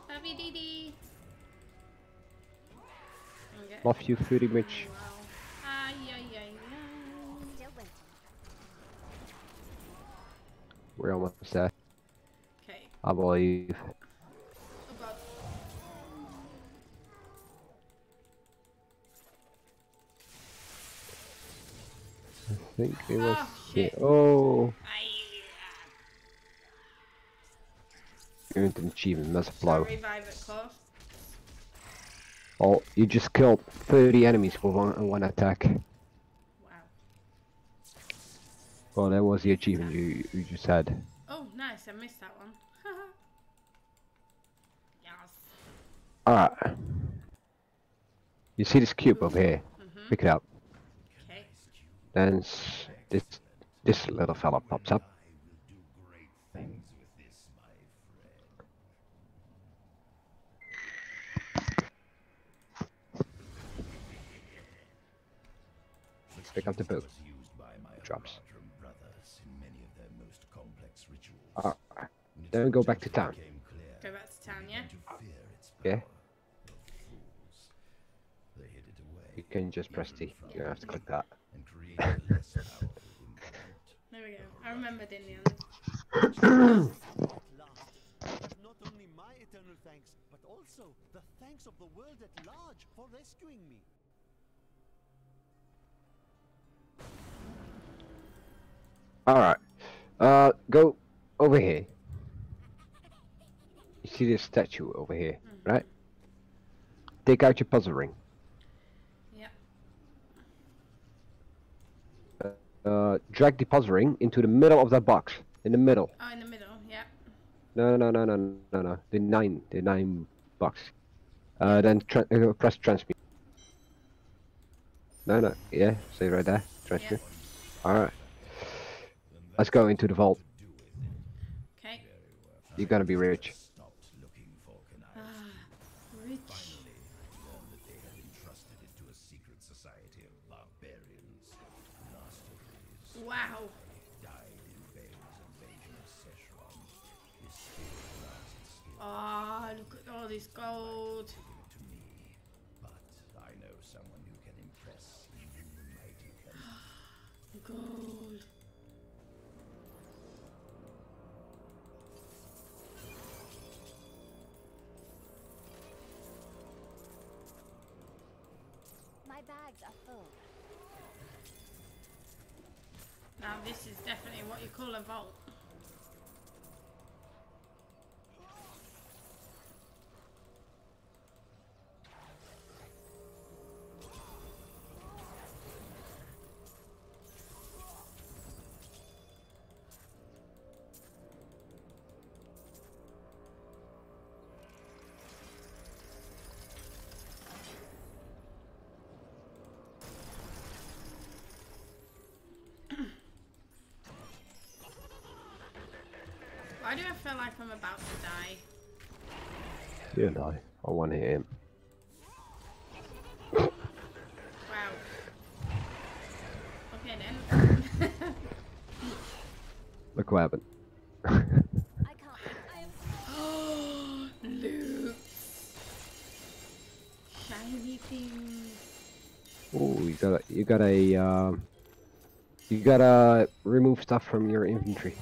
any. Love you, Dee Dee. Okay. Love you very much. Wow. Ay, ay, ay, ay. Still waiting. We're almost there. I believe. Oh. I think it was. Oh, here. shit. Oh, earned an achievement. That's a blow. revive it, course. Well, oh, you just killed 30 enemies with one, one attack. Wow. Well, that was the achievement you, you just had. Oh, nice. I missed that one. yes. Alright. You see this cube over here? Mhm. Pick it up. Okay. Then this this little fella pops up. Pick up the book. used by my Drops. Horadric brothers in many of their most complex rituals. Alright. Then we go back to town. Go back to town, yeah? to fear its Yeah. power. The fools. They hid away. You can just press T. You don't have to click that. and created a less powerful incumbent. There we go. I remembered in the. Last, not only my eternal thanks, but also the thanks of the world at large for rescuing me. Alright. Uh, go over here. You see this statue over here, right? Take out your puzzle ring. Yep. Uh, drag the puzzle ring into the middle of that box. In the middle. Oh, in the middle. Yep. No, no, no, no, no, no. The nine, the nine box. Uh, then tra uh, press transmute. No, no, yeah, stay right there. Transmute. Alright. Let's go into the vault. Okay. You're gonna be rich. Stopped looking for Ah, connivance. rich. Finally, I learned that they had entrusted it to a secret society of barbarians. Masteries Wow. died in Baal's invasion of Sescheron. His spirit lost its skill Oh, look at all this gold. to give it to me. But I know someone who can impress even the mighty. Gold. My bags are full. Now this is definitely what you call a vault. Why do I feel like I'm about to die? You and I. I want to hit him. Wow. Okay then. Look what happened. I can't. I am. Loot. Shiny things. Oh, you got a, you got a, um, you gotta remove stuff from your inventory.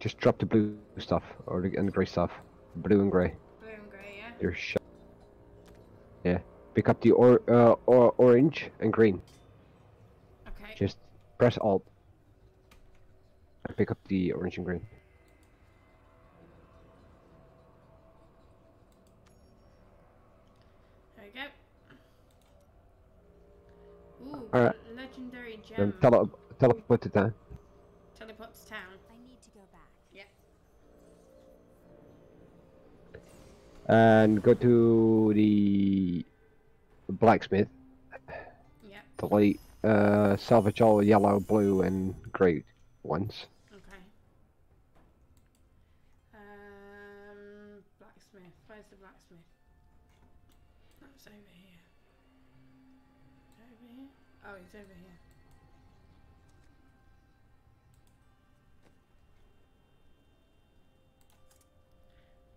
Just drop the blue stuff or the and the grey stuff. Blue and grey. Blue and grey, yeah? Sh- Yeah. Pick up the or, uh, or orange and green. Okay. Just press Alt. And pick up the orange and green. There we go. Ooh, Alright. legendary gem. Tele teleport it down. And go to the blacksmith. Yep. Delete, uh, salvage all yellow, blue, and grey ones.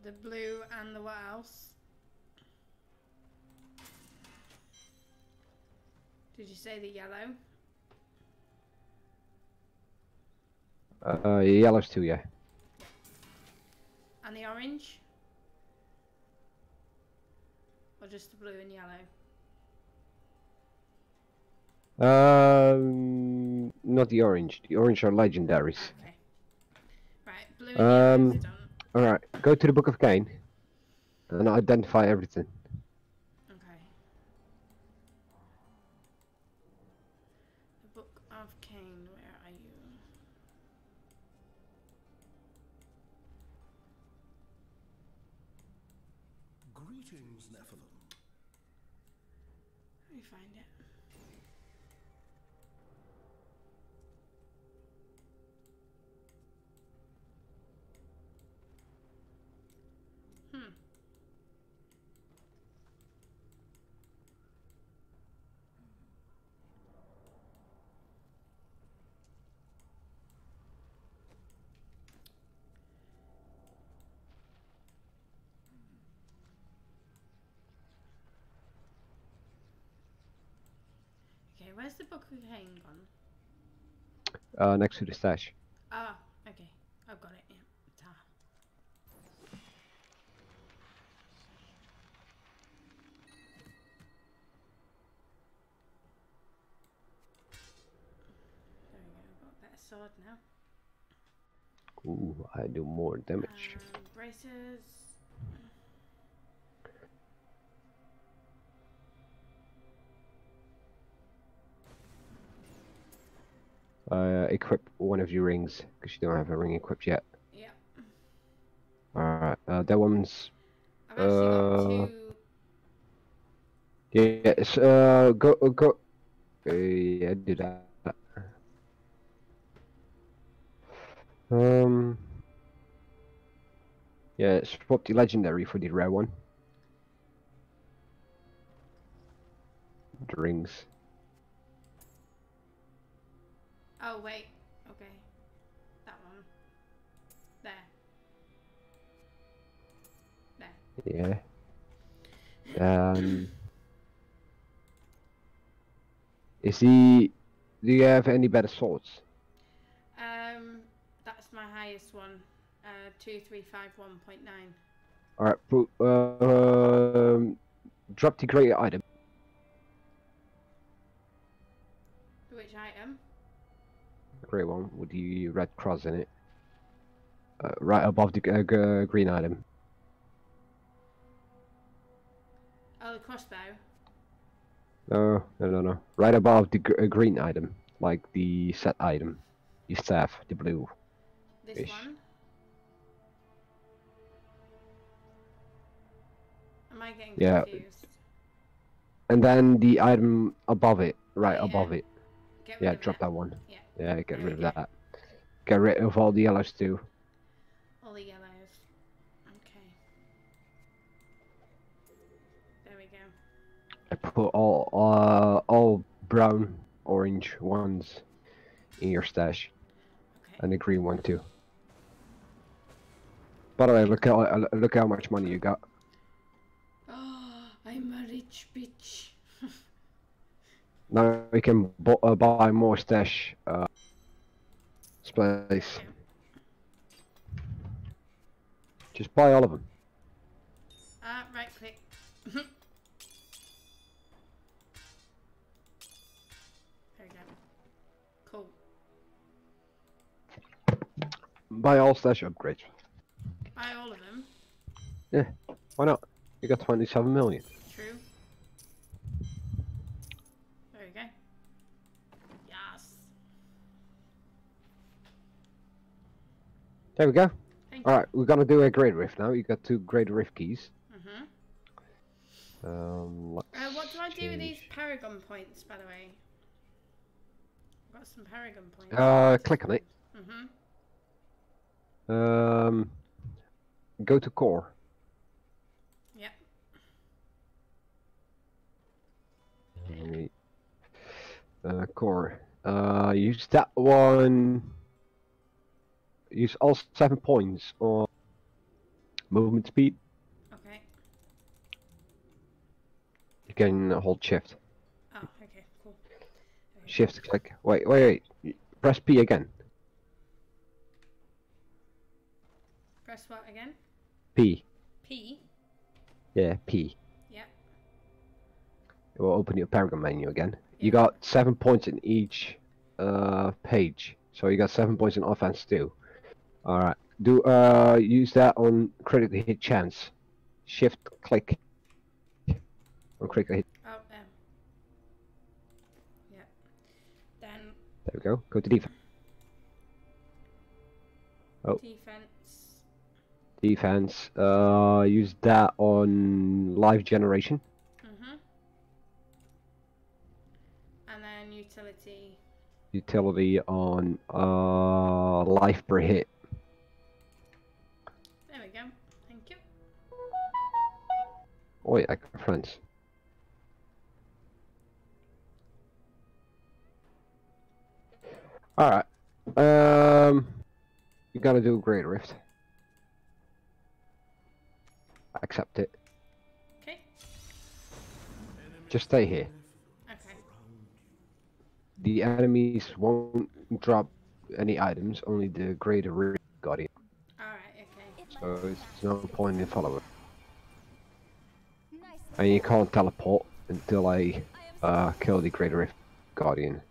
The blue and the what else? Did you say the yellow? Uh, yellows too, yeah. And the orange? Or just the blue and yellow? Um, not the orange. The orange are legendaries. Okay. Right, blue and yellow Um, done. Alright, go to the Book of Cain and identify everything. Okay. The Book of Cain, where are you? Greetings, Nephilim. Let me find it. Hmm. Okay, where's the Book of Cain gone? Uh, next to the stash. Ah, okay. I've got it, yeah. Ta. There we go, I've got a better sword now. Ooh, I do more damage. Um, braces. Uh, equip one of your rings because you don't have a ring equipped yet. Yeah. Alright, uh, that one's I've Uh, two. yeah. It's, uh, go uh, go. Uh, yeah, do that. Um. Yeah, swap the legendary for the rare one. The rings. Oh, wait. Okay. That one. There. There. Yeah. Um. Is he? Do you have any better swords? Um, that's my highest one. Uh, 2351.9. Alright, um, drop the greater item. Grey one with the red cross in it. Uh, right above the uh, green item. Oh, the crossbow. No, no, no, no. Right above the gr- uh, green item, like the set item, the staff, the blue. This Ish. one. Am I getting Yeah. confused? And then the item above it, right yeah. above it. Get Yeah, drop it. that one. Yeah. Yeah, get rid of that. Get rid of all the yellows too. All the yellows. Okay. There we go. I put all uh, all brown, orange ones in your stash, Okay. and the green one too. By the way, look how uh, look how much money you got. Oh, I'm a rich bitch. Now we can uh, buy more stash uh, space. Just buy all of them. Ah, right click. there we go. Cool. Buy all stash upgrades. Buy all of them. Yeah, why not? You got 27 million. True. There we go. Yes. There we go. Thank. Alright, we're gonna do a grade rift now. You got two grade rift keys. Mhm. Um, Uh, what do I do with these paragon points, by the way? I've got some paragon points. Uh, click on it. Mhm. Um, go to core. Yep. Uh, core. Uh, use that one. Use all seven points on movement speed. Okay. You can hold shift. Oh, okay, cool. Go. Shift click. Wait, wait, wait. Press P again. Press what again? P. P. Yeah, P. Yep. It will open your Paragon menu again. You got seven points in each uh, page. So you got seven points in offense too. Alright. Do uh use that on critical hit chance. Shift click on critical hit. Oh, um. Yeah. Then There we go. Go to defense. Oh. defense. Defense. Uh, use that on life generation. Mhm. And then utility. Utility on uh life per hit. Oh yeah, I got friends. All right. Um, you gotta do a Great Rift. Accept it. Okay. Just stay here. Okay. The enemies won't drop any items, only the Great Rift Guardian. All right. Okay. So it's no point in following. And you can't teleport until I I uh, kill the Greater Rift Guardian.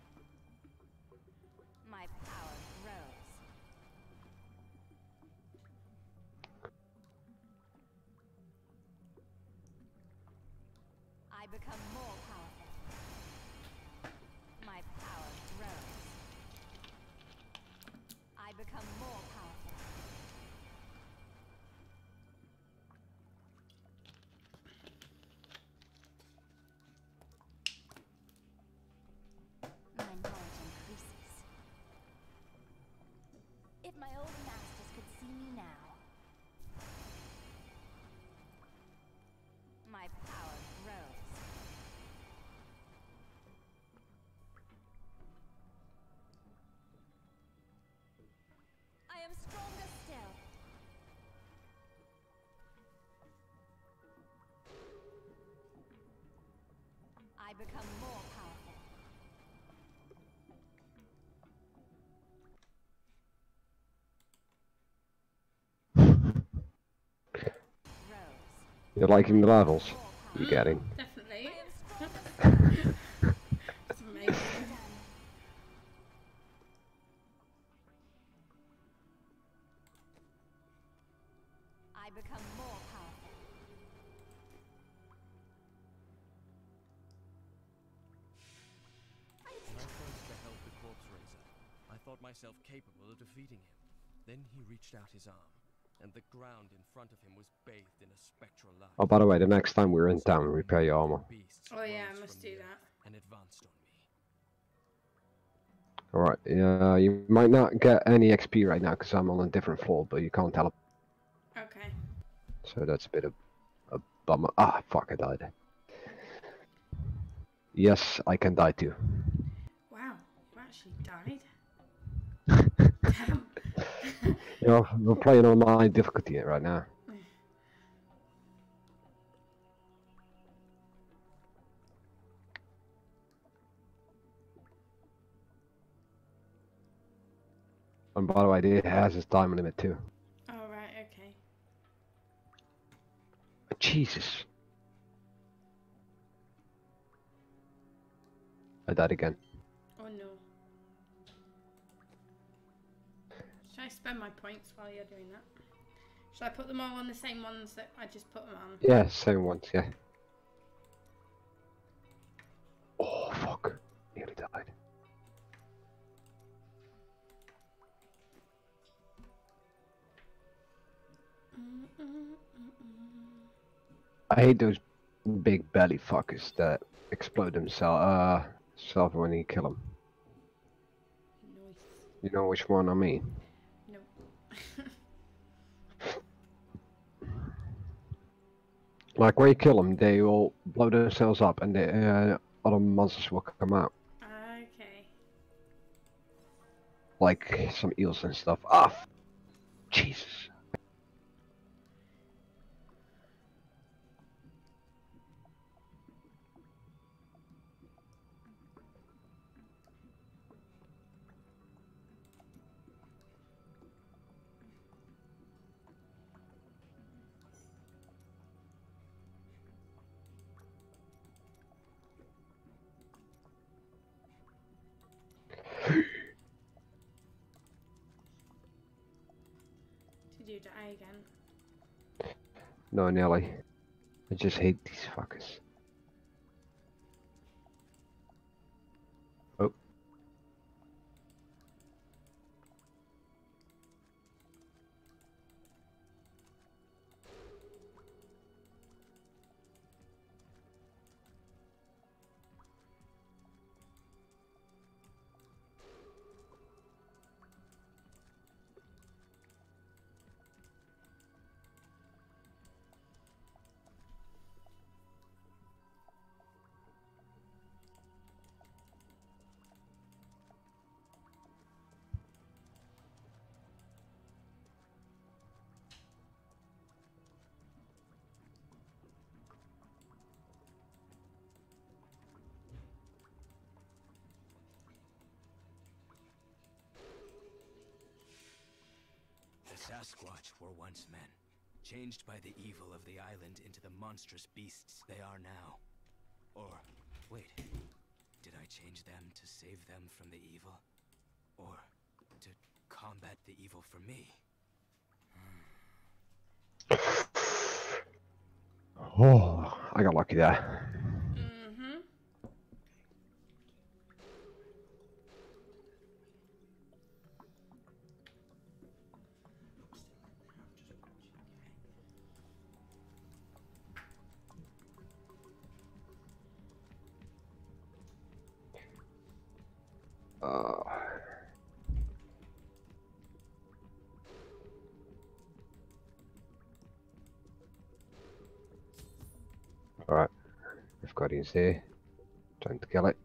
You're liking the levels you're power. getting. Definitely. I am stronger still. It's amazing. I become more powerful. When I first beheld the corpse raiser, I thought myself capable of defeating him. Then he reached out his arm, and the ground in front of him was bathed in a spectral light. Oh, by the way, the next time we're in town, repair your armor. Beasts Oh yeah, I must do that. earth And advanced on me. Alright, yeah, you might not get any XP right now because I'm on a different floor, but you can't tell. Okay. So that's a bit of a bummer. Ah, fuck, I died. Yes, I can die too. Wow, you actually died. Damn. You know, we're playing on my difficulty right now. And by the way, it has its time limit too. All right. Okay. Oh, Jesus. I died again. I spend my points while you're doing that? Should I put them all on the same ones that I just put them on? Yeah, same ones, yeah. Oh, fuck. Nearly died. I hate those big belly fuckers that explode themselves uh, self when you kill them. Nice. You know which one I mean? Like when you kill them, they will blow themselves up and the uh, other monsters will come out. okay. Like some eels and stuff. Ah! Jesus. No, Nelly. I just hate these fuckers. Sasquatch were once men, changed by the evil of the island into the monstrous beasts they are now. Or, wait, did I change them to save them from the evil? Or to combat the evil for me? Oh, I got lucky there. Time to kill it.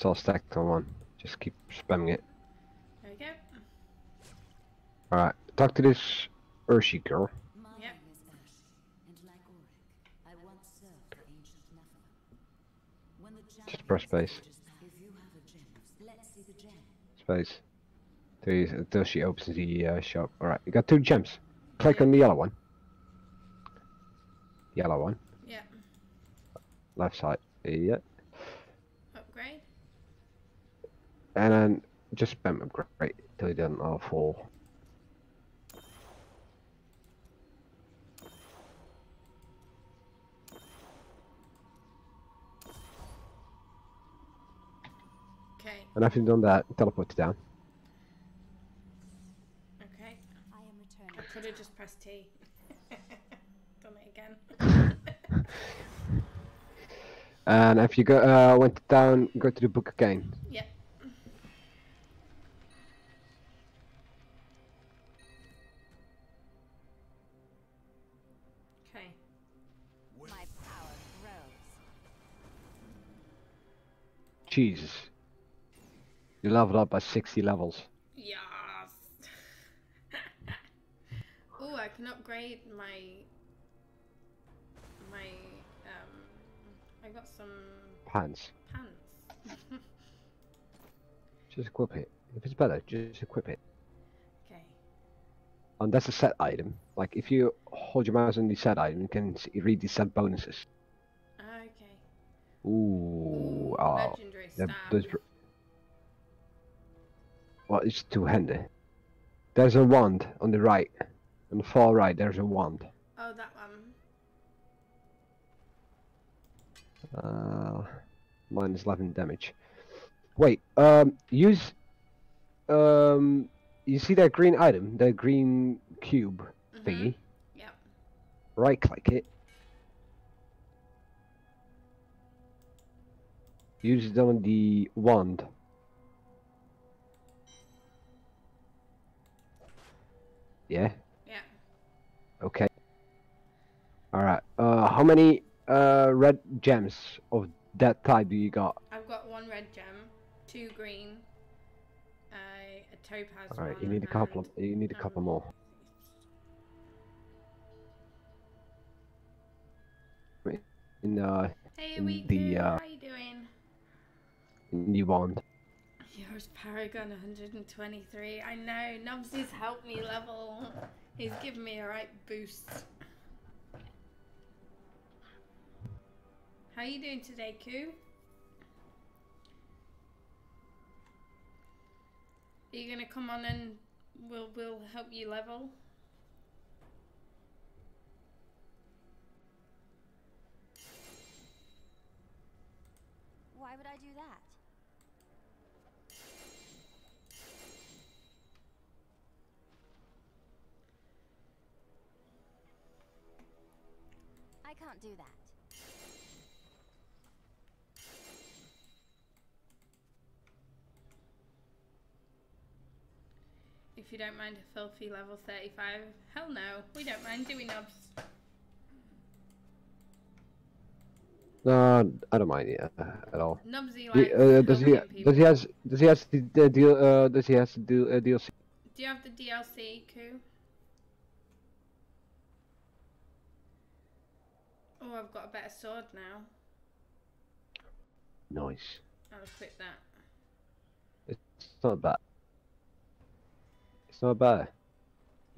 It's all stacked on one. Just keep spamming it. There we go. Alright, talk to this Urshi girl. Yep. name is Ash, and like Ulrich, I once served the ancient Nephilim. When the Just press space. just- If you have a gem, let's see the gem. Space. Till, until she opens the uh, shop. Alright, you got two gems. Click on the yellow one. Yellow one. Yeah. Left side. Yeah. Upgrade. And then just spam upgrade till you don't all fall. Okay. And after you've done that, teleport down. Okay. I am returning. I returning. could have just pressed T. Done it again. And if you go uh, went down, go to the book again. Jesus. You leveled up by 60 levels. Yes. oh, I can upgrade my my um. I got some Pants. pants. Just equip it. If it's better, just equip it. okay. And that's a set item. Like if you hold your mouse on the set item, you can read the set bonuses. Okay. Ooh, Ooh, oh, legendary that- stab. those. Well, it's too handy. There's a wand on the right, on the far right. There's a wand. Oh, that one. Uh, minus 11 damage. Wait, um, use, um, you see that green item, the green cube Mhm. thingy? Yep. Right click it. Use it on the wand. Yeah, Yeah. okay. Alright, uh, how many uh, red gems of that type do you got? I've got one red gem, two green, uh, a topaz All right, one, you need a couple. Of, you need a couple more. In uh, Hey, in the uh, how are you doing? In the bond. Yours Paragon 123. I know, Nubsy's helped me level. He's given me a right boost. How you doing today, Koo? Are you gonna come on and we'll we'll help you level? Why would I do that? I can't do that. If you don't mind a filthy level 35. Hell no, we don't mind, do we, Nubs? No, I don't mind yeah, at all. Nubsy Do- likes uh, does he? helping Does he has? Does he has the, the deal? Uh, does he has to do a DLC? Do you have the DLC, Koo? Oh, I've got a better sword now. Nice. I'll equip that. It's not bad. It's not bad.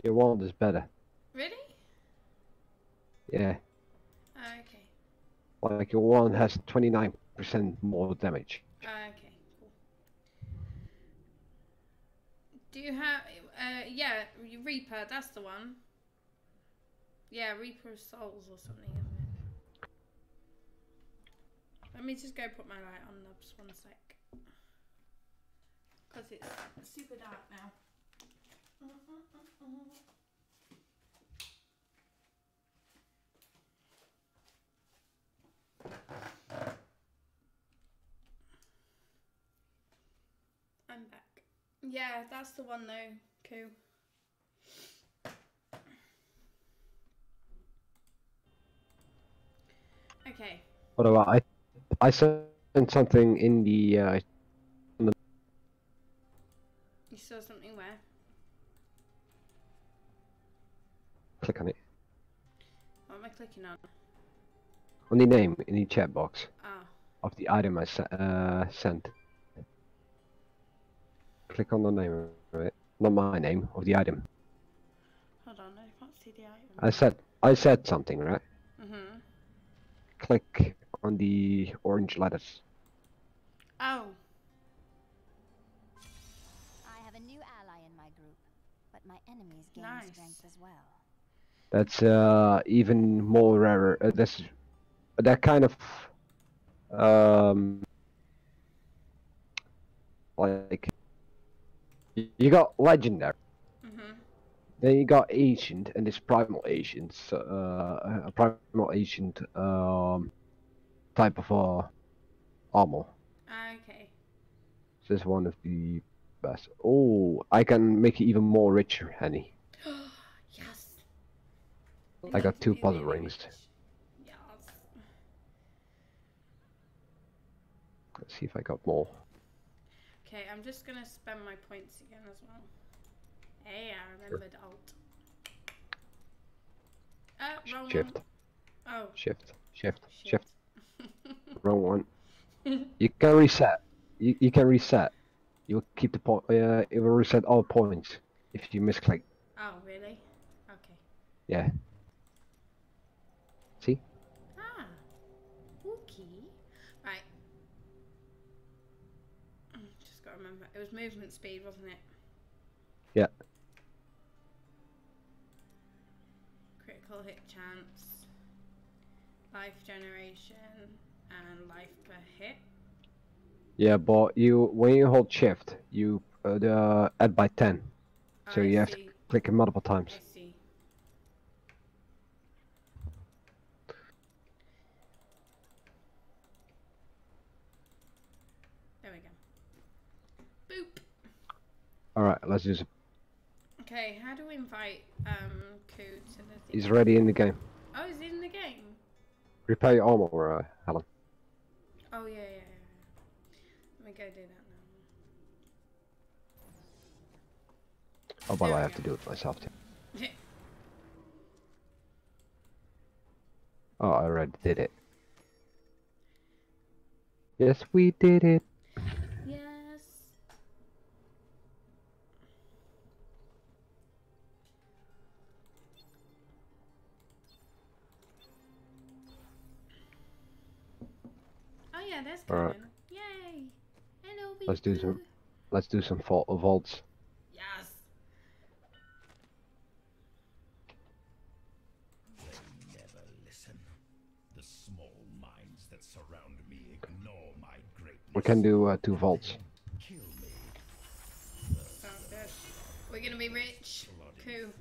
Your wand is better. Really? Yeah. Ah, okay. Like your wand has 29% more damage. Ah, okay, cool. Do you have, uh, yeah, Reaper, that's the one. Yeah, Reaper of Souls or something? Let me just go put my light on Nubs one sec. Because it's super dark now. I'm back. Yeah, that's the one though. Cool. Okay. What about I? I sent something in the. Uh, on the You saw something where? click on it. What am I clicking on? On the name in the chat box Ah, of the item I uh, sent. Click on the name of it. Not my name of the item. hold on, I can't see the item. I said I said something, right? Mhm. Click on the orange letters. Oh, I have a new ally in my group, but my enemies gain Nice. strength as well. That's uh, even more rare. Uh, that's that kind of um, like you got legendary, mhm. then you got ancient, and this primal ancient, so, uh, a primal ancient um type of uh, armor. Ah, okay. This is one of the best. Oh, I can make it even more richer, Henny. yes. I got two puzzle rings. Yes. Let's see if I got more. Okay, I'm just gonna spend my points again as well. Hey, I remembered alt. Uh, wrong Shift, one. Oh, shift, shift, shit. shift. Wrong one. You can reset. You, you can reset. You'll keep the point. Uh, it will reset all points if you misclick. oh, really? Okay. Yeah. See? Ah. Okay. Right. Mm, Just gotta remember. It was movement speed, wasn't it? Yeah. Critical hit chance. Life generation. And life per hit. Yeah, but you when you hold shift, you uh, the add by ten. So I you have to click it multiple times. I see. There we go. Boop. All right, let's just. Okay, how do we invite um Koo to the? He's already in the game. Repair your armor, uh, Helen. Oh yeah, yeah, yeah. Let me go do that now. Oh, by the way, I have to do it myself too. Oh, I already did it. Yes, we did it. Yeah, there's Alright. Conan. Yay! Hello, Let's do some. Let's do some vault vaults. Yes. They never listen. The small minds that surround me ignore my greatness. We can do uh, two vaults. Kill me, Sounds good. We're gonna be rich. Cool.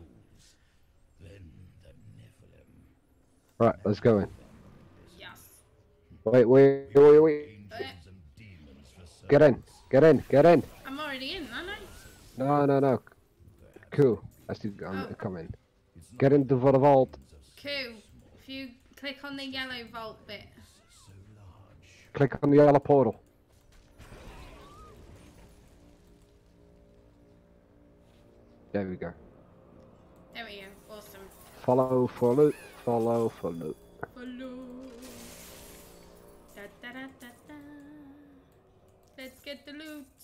Then the Nephilim. Right, let's go in. Wait, wait, wait, wait. Angels and demons for Get in, get in, get in. I'm already in, aren't I? No, no, no. Cool. Let's do. Um, Oh. Come in. Get into the vault. Cool. If you click on the yellow vault bit. Click on the yellow portal. There we go. There we go. Awesome. Follow. Follow for loot. Follow. Get the loots.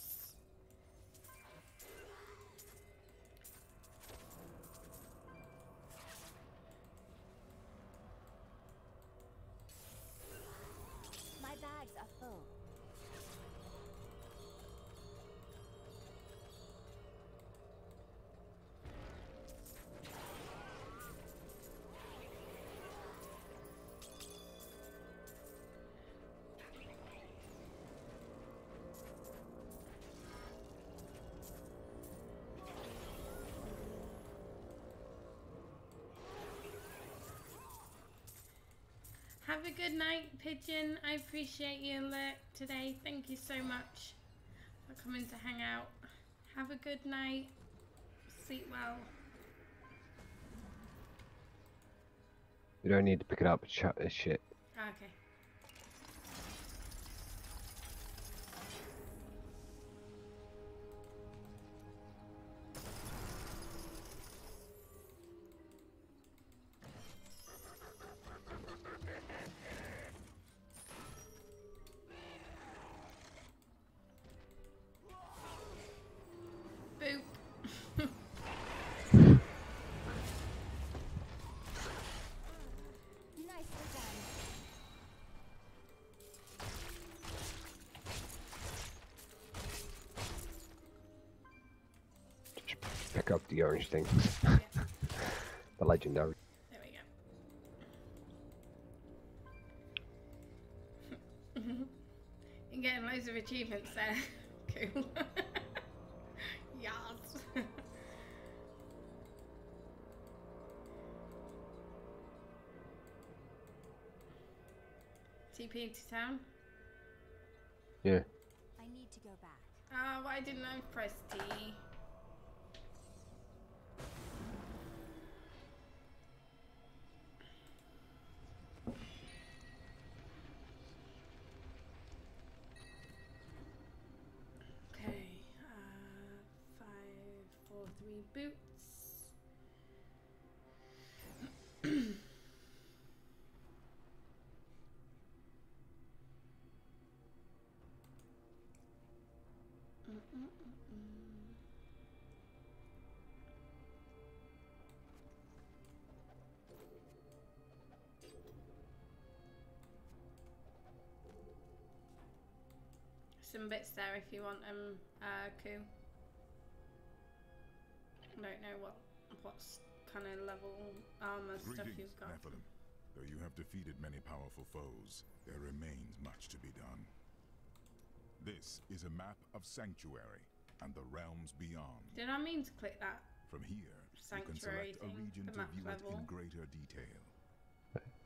A good night, Pigeon. I appreciate your alert today. Thank you so much for coming to hang out. Have a good night. Sleep well. You don't need to pick it up. Sh- it's shit. Okay. Pick up the orange things. Yeah. the legendary. There we go. You're getting loads of achievements there. cool. yes. TP into town. Yeah. I need to go back. Ah, oh, why didn't I press Some bits there if you want them, uh, Koo. I don't know what what's kind of level armor stuff Greetings, you've got. Nephilim. Though you have defeated many powerful foes, there remains much to be done. This is a map of Sanctuary and the realms beyond. Did I mean to click that? From here, Sanctuary you can select a region to view level. it in greater detail.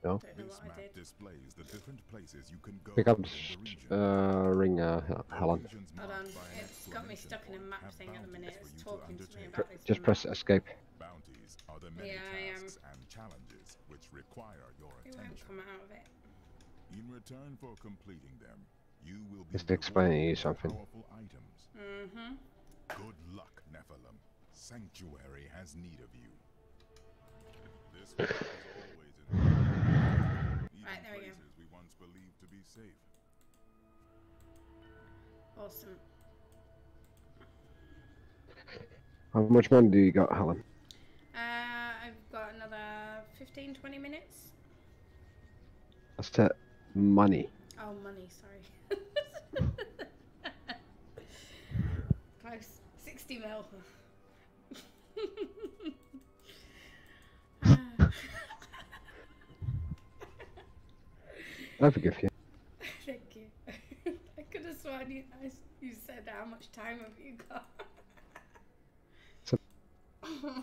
No. Don't know This what I map displays the different places you can go Pick up within s- the region. uh, ring, uh, Helen. Hold on, it's got me stuck in a map thing at the minute. It's you to talking to me about this. Just press escape. Bounties are the many Yeah, I am. tasks and challenges which require your It won't come out of it. In return for completing them, you will be Just explaining you something. Mm-hmm. Good luck, Nephilim. Sanctuary has need of you. This world is always in even Right, there we go. places we once believed to be safe. Awesome. How much money do you got, Helen? Uh, I've got another 15, 20 minutes. That's it. Money. Oh, money, sorry. Close. 60 mil. I forgive you. Thank you. I could have sworn you, I s- you said how much time have you got? So- oh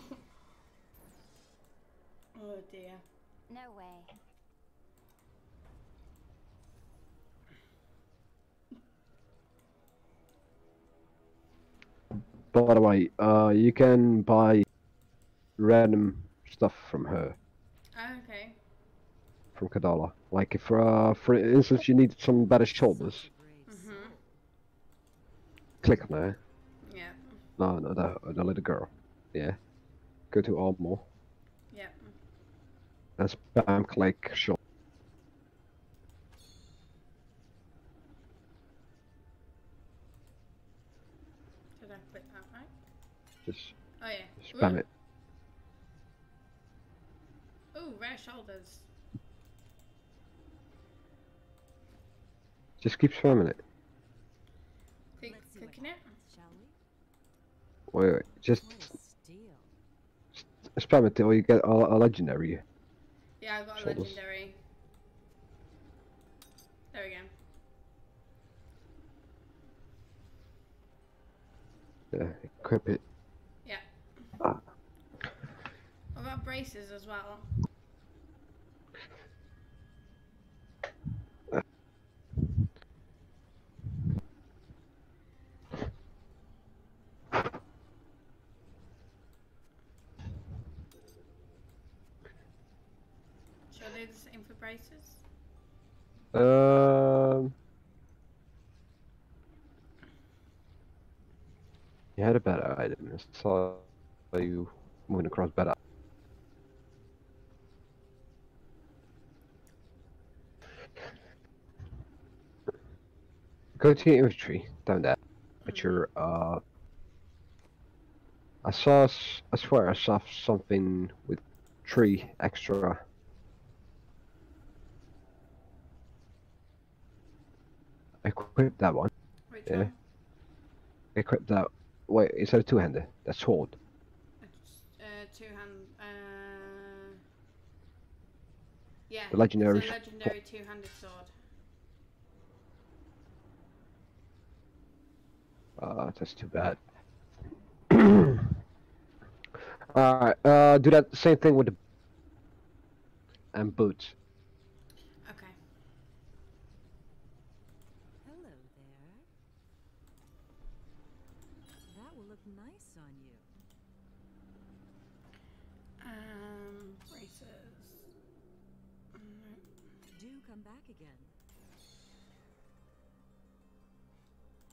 dear. No way. By the way, uh, you can buy random stuff from her, Oh, okay. from Kadala. Like if, uh, for instance, you need some better shoulders, Mm-hmm. click on her. Yeah. No, no, the, the little girl. Yeah. Go to Armor Yeah. and spam click shop. Did I click that right? Just Oh yeah. spam Ooh. it. Ooh, rare shoulders. Just keep spamming it. Click, Let's see what clicking it. shall we? Wait, wait. Just steal. spam it till you get a, a legendary. Yeah, I got a legendary. There we go. Yeah, equip it. I've got braces as well. Should I do the same for braces? Um. You had a better item. I saw you moving across better. Go to your inventory down there. At your uh. I saw. I swear I saw something with three extra. Equip that one. Which Yeah. Equip that. Wait, instead of two hander, that's sword. It's, uh, two hand. Uh, yeah. The legendary It's legendary two-handed sword. Uh, that's too bad. Alright, uh, do that same thing with the and boots.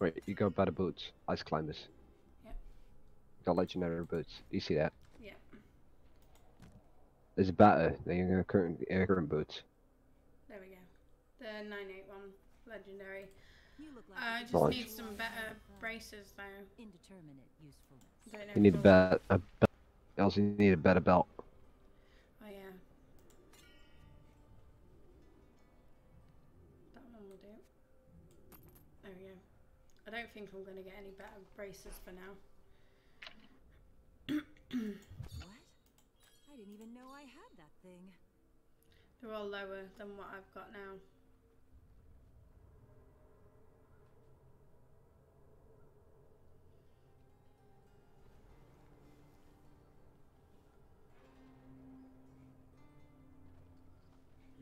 Wait, you got better boots. Ice climbers. Yep. Got legendary boots. You see that? Yeah. It's better than your current, your current boots. There we go. The 981 legendary. You look like I a just Nice. need some better braces though. indeterminate usefulness. You need a better. a belt. Else you need a better belt. I don't think I'm going to get any better braces for now. What? I didn't even know I had that thing. They're all lower than what I've got now.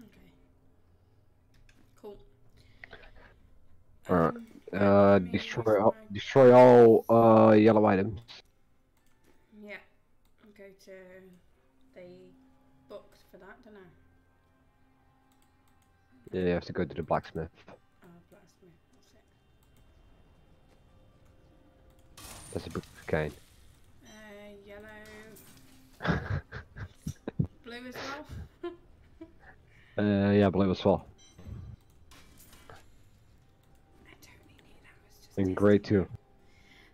Okay. Cool. Alright. Um, right, Uh, destroy all, destroy all uh yellow items. Yeah, I'll go to the books for that, don't I? Yeah, you have to go to the blacksmith. Oh, blacksmith. That's it. That's a book of Cain. Uh, yellow. Blue as well. Uh, yeah, blue as well. And grey too.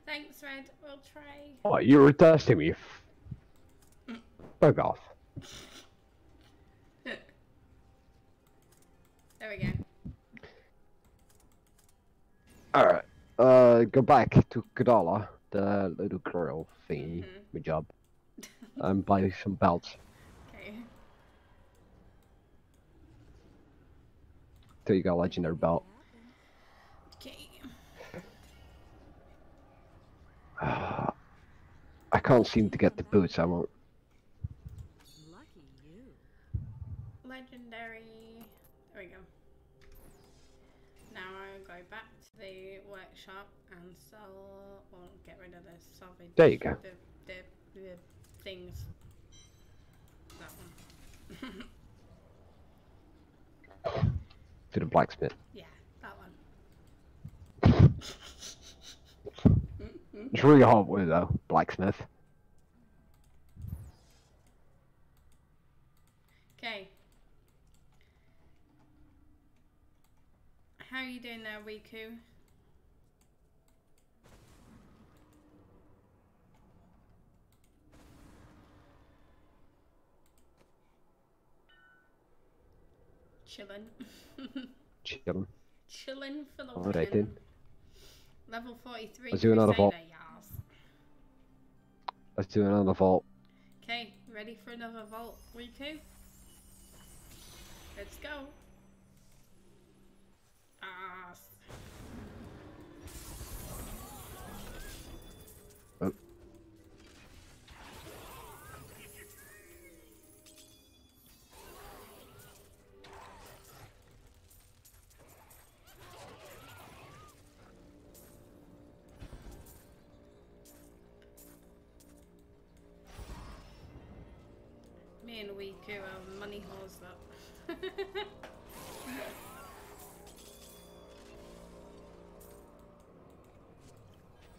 Thanks, Red. We'll try. Oh, you were testing me. Bug off. There we go. Alright. Uh, go back to Kadala, the little girl thingy. Good job. and buy some belts. Okay. Till you got a legendary belt. I can't seem to get the boots. I won't. Legendary. There we go. Now I'll go back to the workshop and sell, or get rid of the salvage. There you go. The, the, the things. That one. To the blacksmith. yeah, that one. It's really hard with though, blacksmith. Okay. How are you doing there, Riku? Chillin'. Chillin'. Chillin' for the Alright then. Level 43. Let's do another vault. Crusader, yas. Let's do another vault. Okay, ready for another vault, Riku? Let's go. Me and Riku are money holes up.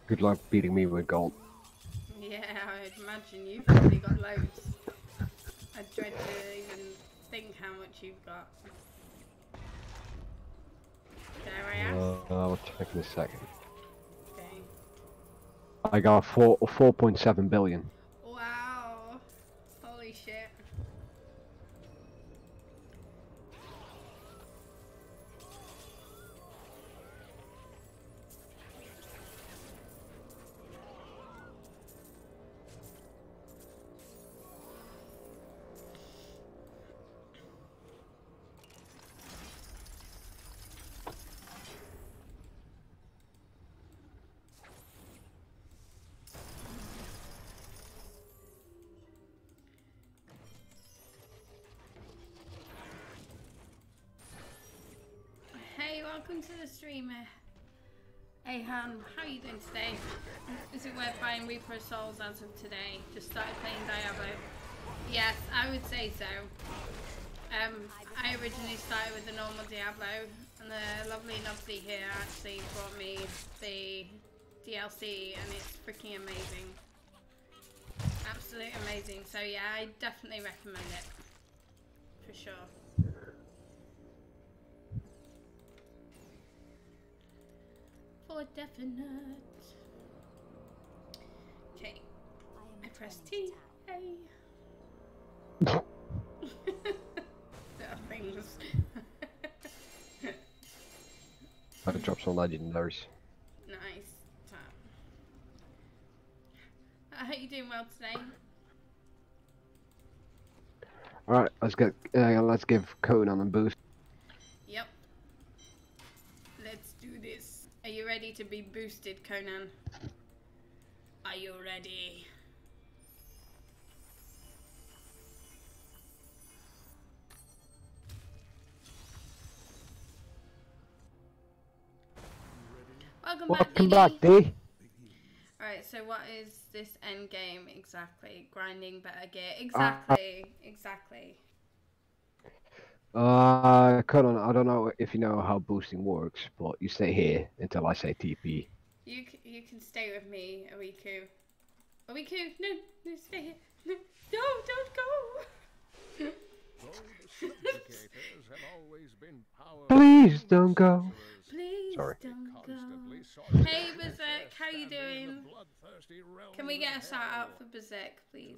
Good luck beating me with gold. yeah, I'd imagine you've probably got loads. I dread to even think how much you've got. Dare I ask? Uh, I'll check in a second. Okay. I got four four point seven billion. Welcome to the streamer. Hey Han, how are you doing today? Is it worth buying Reaper of Souls as of today? Just started playing Diablo. Yes, I would say so. Um, I originally started with the normal Diablo, and the lovely Nubsy here actually brought me the DLC, and it's freaking amazing. Absolutely amazing. So yeah, I definitely recommend it. For sure. For definite. Okay. I press T. A. there are things. Gotta drop some legendaries. nice. Tap. I hope you're doing well today. Alright, let's get uh, let's give Conan a boost. Yep. Let's do this. Are you ready to be boosted, Conan? Are you ready? Welcome, Welcome back, Dee. D. Alright, so what is this end game exactly? Grinding better gear. Uh, exactly. exactly. Uh, Conan, I don't know if you know how boosting works, but you stay here until I say TP. You c- you can stay with me, Awiku. Awiku, no, no, stay here. No, no don't go. Though the supplicators have always been powerful Please don't go. Please Sorry. don't go. constantly sought Hey, to Berserk, how you stand in the doing? bloodthirsty Can we get a shout out for Berserk, please?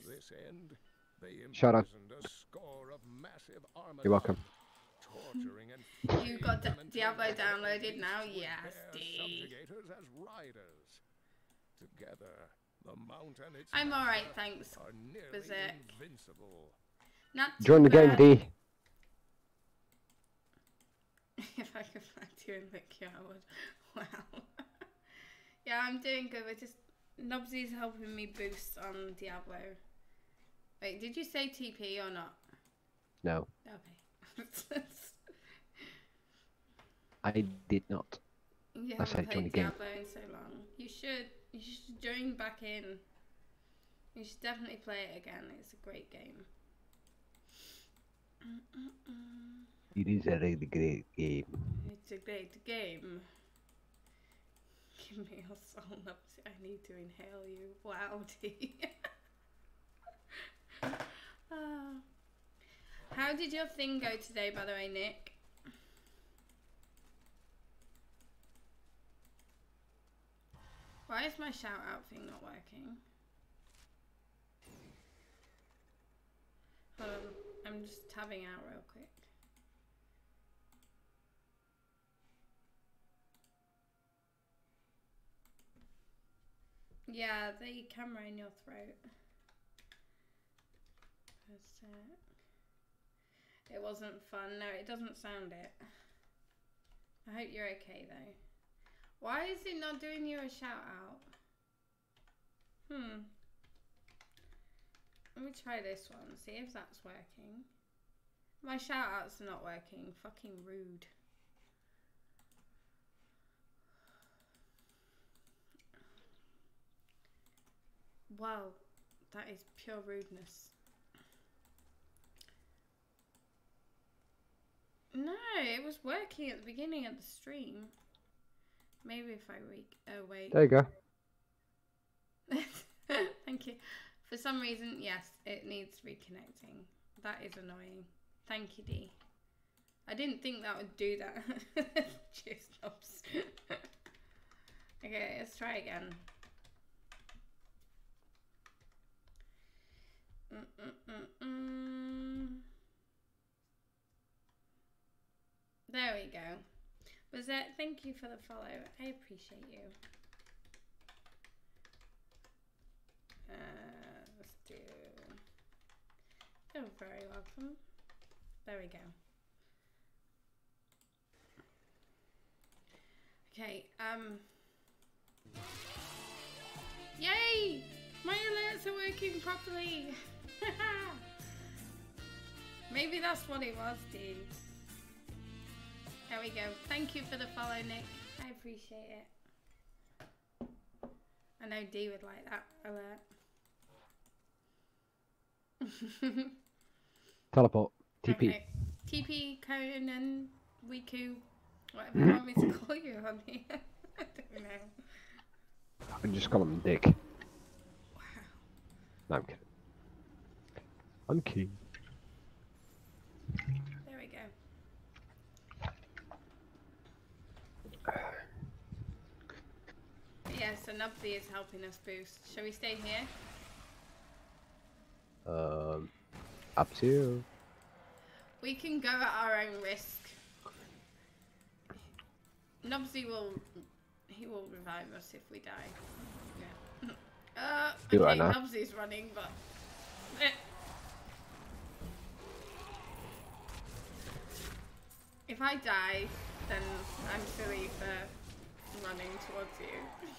To this end, they Shout out. imprisoned a score of massive You're welcome. torturing and You got D- Diablo downloaded now? would Yes, bear D. subjugators as riders. Together, the mountain its I'm alright, thanks, are nearly Berserk. invincible. Not Join the game, bad. D. if I could find you in Vicky, I would. Wow. yeah, I'm doing good. We're just Nubsy's helping me boost on Diablo. Wait, did you say TP or not? No, Okay. I did not. you I haven't played. Diablo in so long. You should. You should join back in. You should definitely play it again. It's a great game. It is a really great game. It's a great game. Give me a soul Nubsy. I need to inhale you. Wow, Ah. How did your thing go today, by the way, Nick? Why is my shout out thing not working? Hold on, I'm just tabbing out real quick. Yeah, the camera in your throat. Sec. It wasn't fun. No, it doesn't sound it. I hope you're okay though. Why is it not doing you a shout out? Hmm. Let me try this one, see if that's working. My shout outs are not working. Fucking rude. Wow, that is pure rudeness. No, it was working at the beginning of the stream. Maybe if I re- oh wait. There you go. Thank you. For some reason, yes, it needs reconnecting. That is annoying. Thank you, D. I didn't think that would do that. Cheers, knobs. okay, let's try again. Mm-mm-mm-mm. There we go. Was that? Thank you for the follow. I appreciate you. Uh, let's do. You're very welcome. There we go. Okay. Um. Yay! My alerts are working properly. Maybe that's what it was, dude. There we go. Thank you for the follow, Nick. I appreciate it. I know D would like that alert. Teleport. TP. Okay. TP, Conan, Wiku, whatever hmm? you want me to call you on here. I don't know. I can just call him Dick. Wow. No, I'm kidding. I'm kidding. There we go. Yeah, so Nubsy is helping us boost. Shall we stay here? Um, up to you. We can go at our own risk. Nubsy will he will revive us if we die. Yeah. Uh Do okay, right. Nubsy's running but Eh. If I die, then I'm silly for running towards you.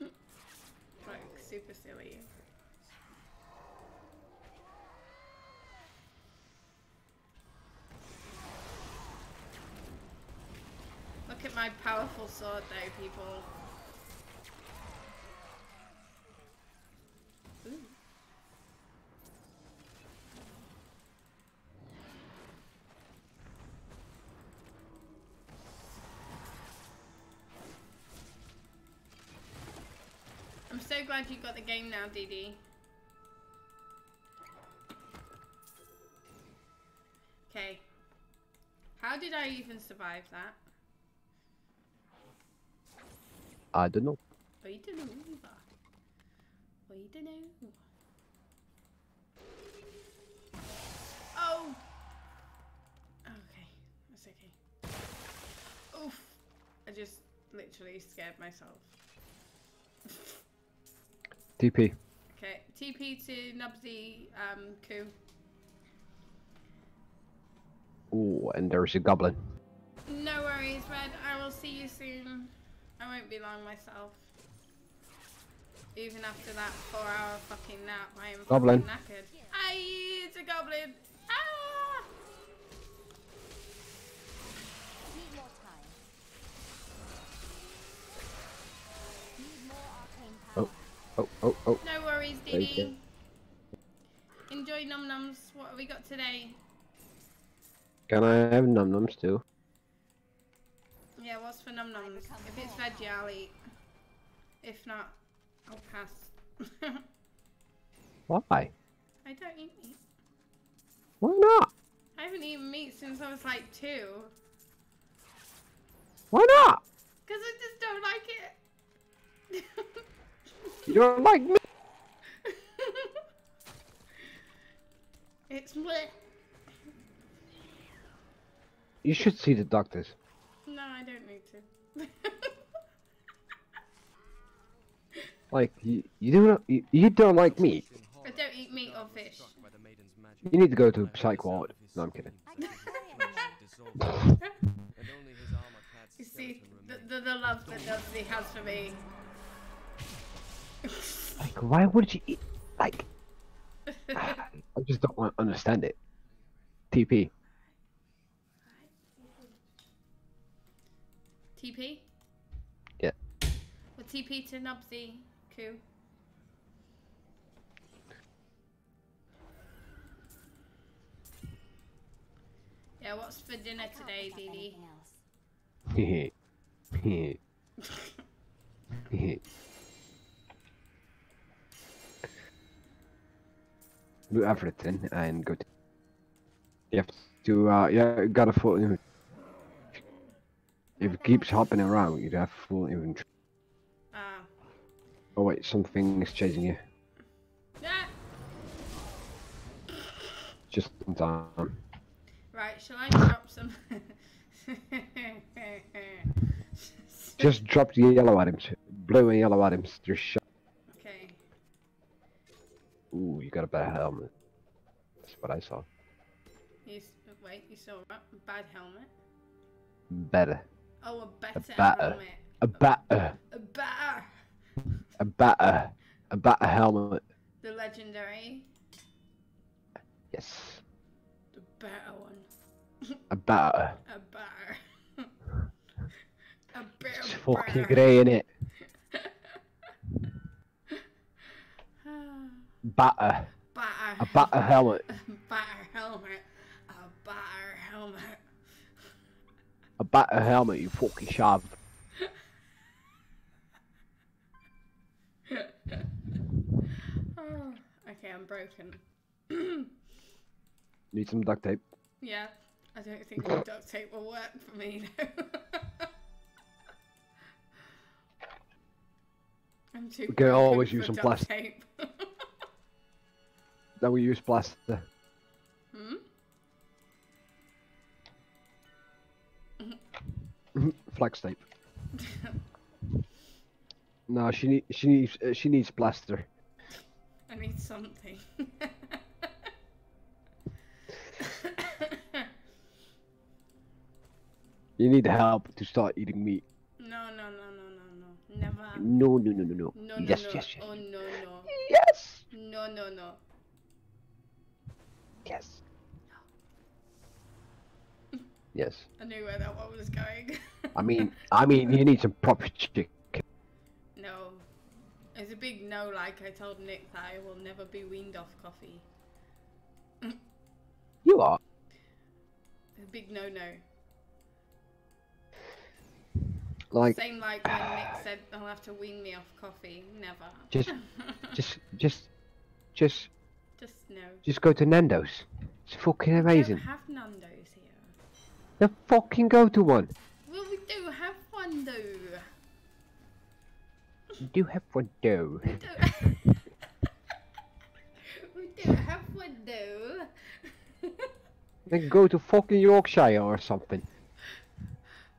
like super silly. Look at my powerful sword though, people. So glad you got the game now, DD. Okay. How did I even survive that? I don't know. I don't know. I don't know. Oh! Okay, that's okay. Oof! I just literally scared myself. TP. Okay, TP to Nubsy um, Coup. Oh, and there's a goblin. No worries, Red. I will see you soon. I won't be long myself. Even after that four hour fucking nap, I am Goblin. fucking knackered. Aye, it's a goblin! Ah! Oh, oh, oh. No worries. Didi. Enjoy Num Nums. What have we got today? Can I have num nums too? Yeah, what's for Num Nums? If it's veggie, I'll eat. If not, I'll pass. Why? I don't eat meat. Why not? I haven't eaten meat since I was like two. Why not? Because I just don't like it. You don't like me? it's bleh. You should see the doctors. No, I don't need to. Like you, you do not, you, you don't like meat. I don't eat meat or fish. You need to go to a psych ward. No, I'm kidding. You see, the, the, the love that Dudley has for me. Like, why would you eat? Like, I just don't want understand it. TP. TP? Yeah. Well, TP to Nubsy. Coup. Yeah, what's for dinner today, Dee Dee? Do everything and go. To... You have to. Uh, yeah, you gotta full. inven- If it keeps hopping around, you'd have full inventory. Ah. Oh wait, something is chasing you. Yeah. Just in time. Right, shall I drop some? Just drop the yellow items. Blue and yellow items. Okay. Ooh, you got a better helmet. That's what I saw. You, s- wait, you saw a bad helmet? Better. Oh, a better better. helmet. A better. A better. A better. A better helmet. The legendary. Yes. The better one. A better. A better. a better. It's fucking grey in it. Batter. Batter. A batter helmet. Batter helmet. A batter helmet. A batter helmet, you fucking shav. Oh, okay, I'm broken. Need some duct tape. yeah, I don't think the duct tape will work for me though. I'm too. We can broken always use some plastic. Then we use plaster. hmm? Flex tape. No, she need, she needs uh, she needs plaster. I need something. You need help to start eating meat. no, no, no, no, no, no. Never. No, no, no, no, no. No, no, yes, no. yes, yes. Oh, no, no. Yes. No, no, no. Yes. Yes. I knew where that one was going. I mean, I mean, you need some proper chicken. no. It's a big no, like I told Nick that I will never be weaned off coffee. You are. A big no no. Like, Same like when Nick said I'll have to wean me off coffee. Never. just, just, just, just, Just no. just go to Nando's. It's fucking amazing. We don't have Nando's here. Then fucking go to one. Well, we do have one though. You do have one though. We do. we do have one though. Then go to fucking Yorkshire or something.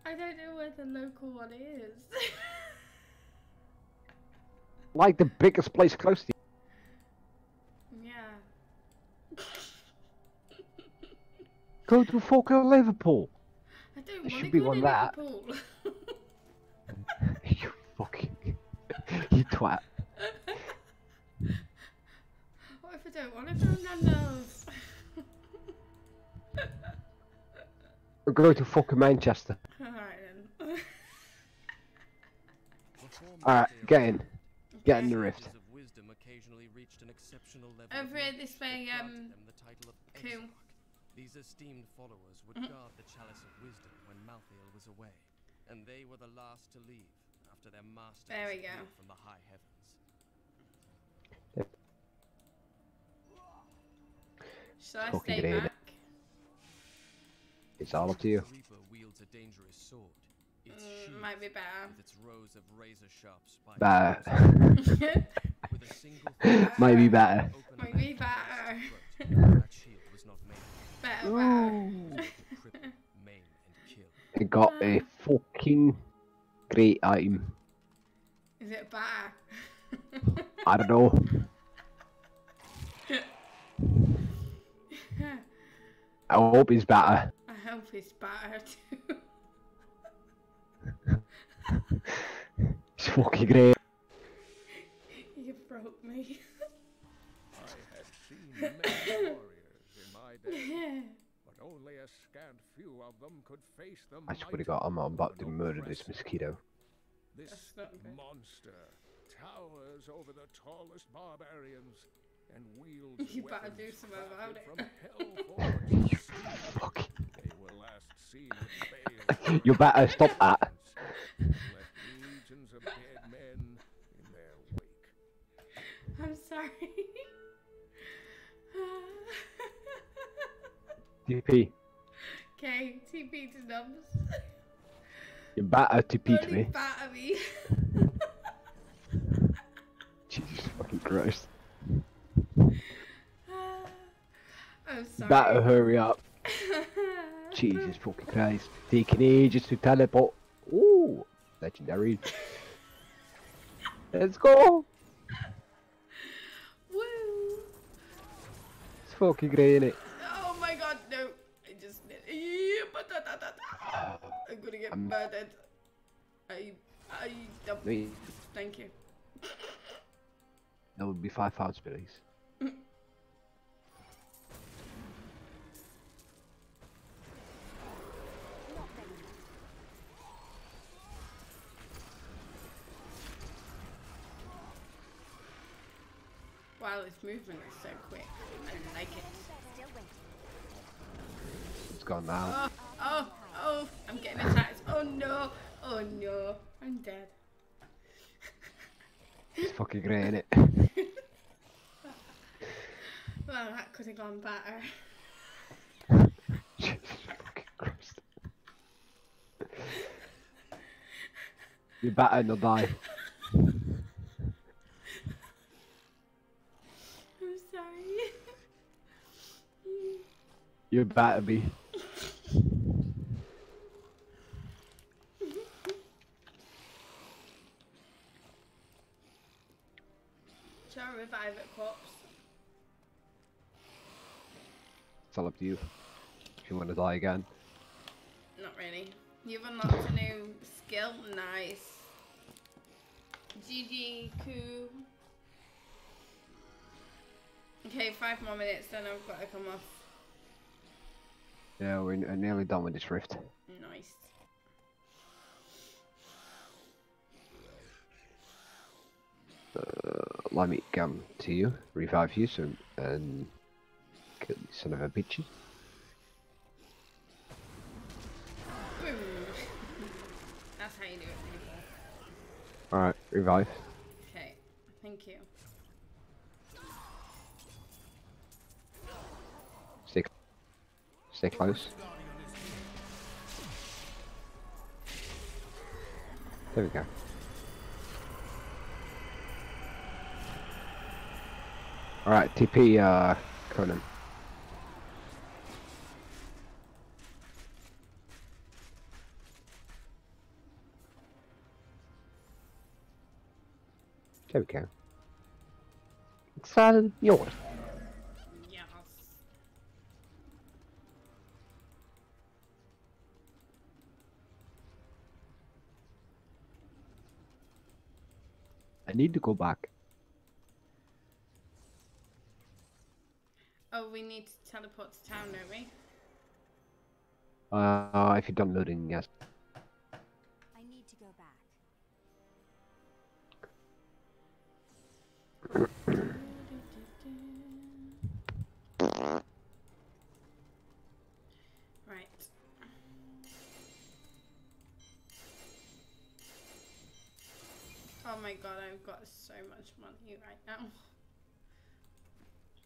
I don't know where the local one is. Like the biggest place close to you. yeah. Go to fucking Liverpool. I don't There want to should be go one to that. Liverpool. you fucking, you twat. what if I don't want to go to Nando's? Or go to fucking Manchester. Alright then. Alright, get in. Get in the rift. of wisdom occasionally reached an exceptional level Over here this way, um, granted them the title of Cool. Exarch. These esteemed followers would Mhm. guard the chalice of wisdom when Malthael was away, and they were the last to leave after their master There we go. from the high heavens. Shall I Fucking stay great. back? It's all up to you. The Reaper wields a dangerous sword. Its Mm, shield, might be better. with its rows of razor-sharp spikes, Better. with a single Might be better. Might be better. that shield was not made better, better. cripple, maim, and kill. It got a fucking great item. Is it better? I don't know. I hope it's better. I hope it's better too. It's fucking great. you broke me. I had seen many warriors day, but only a scant few of them could face the I swear to might God, I'm, I'm about to murder this mosquito. This That's not good. monster towers over the tallest barbarians and wields You better do something about it. From hell Fuck. They were last seen with You better stop that. I'm left TP. okay, TP to Nubs. You better TP to me. batter me. Jesus fucking Christ. I'm sorry. Better hurry up. Jesus fucking Christ. Taking ages to teleport. Ooh, legendary. Let's go. Woo! It's fucking great, innit? I'm gonna get I'm- murdered. I. I. um, Wait, Thank you. that would be five pounds, please. Wow, this movement is so quick. I like it. It's gone now. Oh, oh, oh, I'm getting attacked. Oh no, oh no, I'm dead. It's fucking great, innit? Well, that could have gone better. Jesus fucking Christ. You're better not die. I'm sorry. You better be. Shall I revive it, corpse? It's all up to you. If you want to die again. Not really. You've unlocked a new skill. Nice. GG, cool. Okay, five more minutes, then I've got to come off. Yeah, we're nearly done with this rift. Nice. Uh, let me come to you, revive you soon, and kill you son of a bitch. That's how you do it, people. Alright, revive. Okay, thank you. Stay, stay close. There we go. Alright, TP, uh, Conan. There we go. It's all yours. Yes. I need to go back. Oh, we need to teleport to town, don't we? Uh, if you're done loading, yes. I need to go back. Right. Oh my god, I've got so much money right now.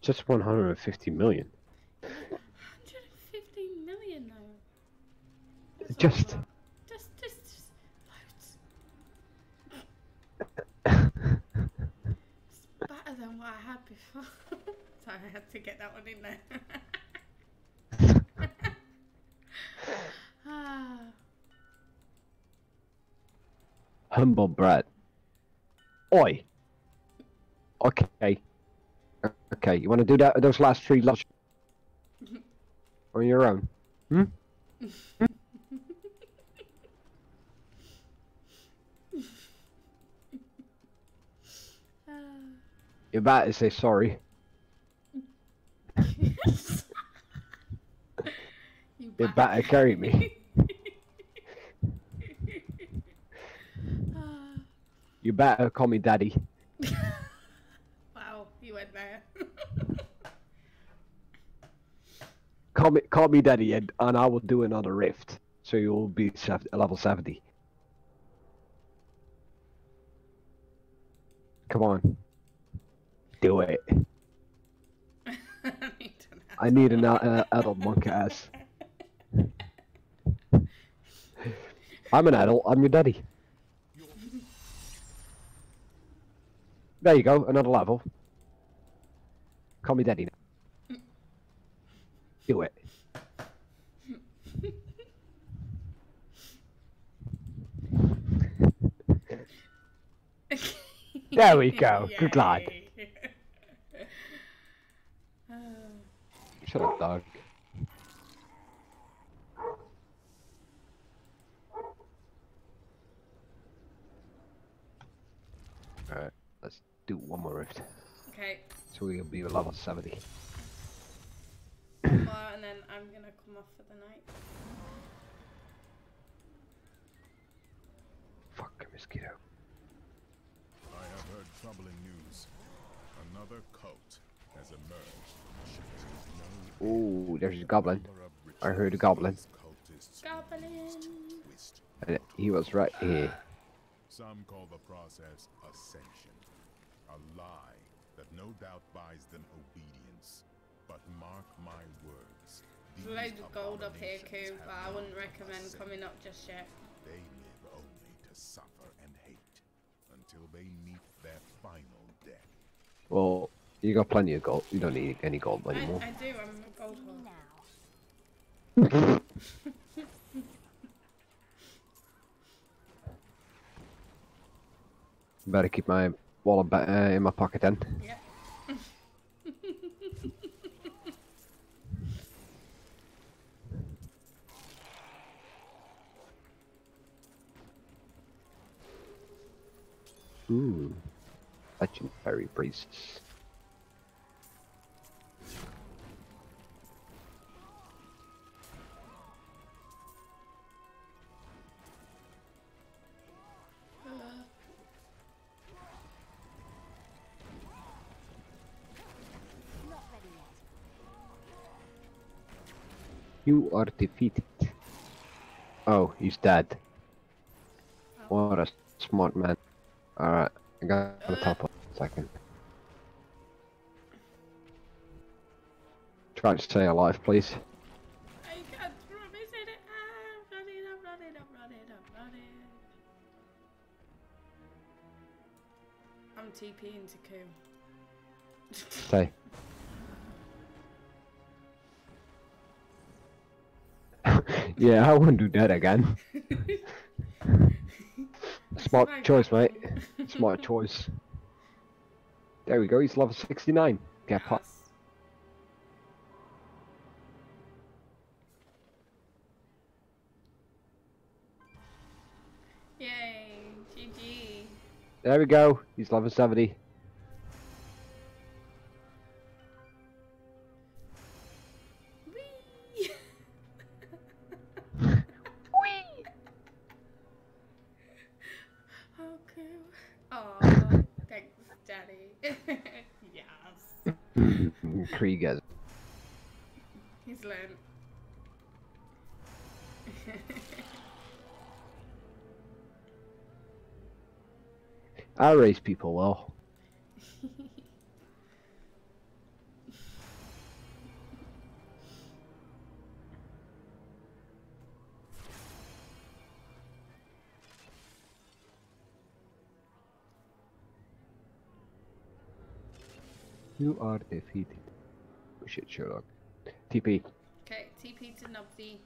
Just 150 million. 150 million though. That's Just. Just, just, just loads. it's better than what I had before. Sorry, I had to get that one in there. ah, Humble bread. Oi. Okay. Okay, you want to do that? Those last three lunch on your own? Hmm? ah. You better say sorry. you better carry me. You better call me daddy. wow, you went there. Call me, call me daddy, and, and I will do another rift, so you will be level 70. Come on. Do it. I need an uh, adult monk ass. I'm an adult. I'm your daddy. There you go. Another level. Call me daddy now. Do it. There we go. Good lad. Yay. Ah. Shut up, dog. Alright, let's do one more rift. okay, So we'll be level 70. Well, and then I'm gonna come off for the night. Fuck a mosquito. I have heard troubling news. Another cult has emerged. No Ooh, there's a goblin. I heard a goblin. rituals Goblin. use to twist And he was right here. Some call the process ascension. A lie that no doubt buys them obedience. But mark my words. There's these loads of gold up here, abominations Coo, but I wouldn't recommend coming up just yet. They live only to suffer and hate until they meet their final death. Well, you got plenty of gold. You don't need any gold anymore. I do, I'm a gold Me now. Better keep my wallet uh, in my pocket then. Yep. Ooh. Legendary priests. You are defeated. Oh, he's dead. What a smart man. Alright, I got to top up a second. Try to stay alive, please. I can't promise it. I'm running, I'm running, I'm running, I'm running. I'm TPing to Ku. Stay. yeah, I wouldn't do that again. Smart choice, mate. Smart choice. There we go, he's level 69. Get pop. Yes. Yay, GG. There we go, he's level 70. Yes. Krieger. He's learned. I raise people well. You are defeated. Oh shit, Sherlock. TP. okay, TP to Nubsy.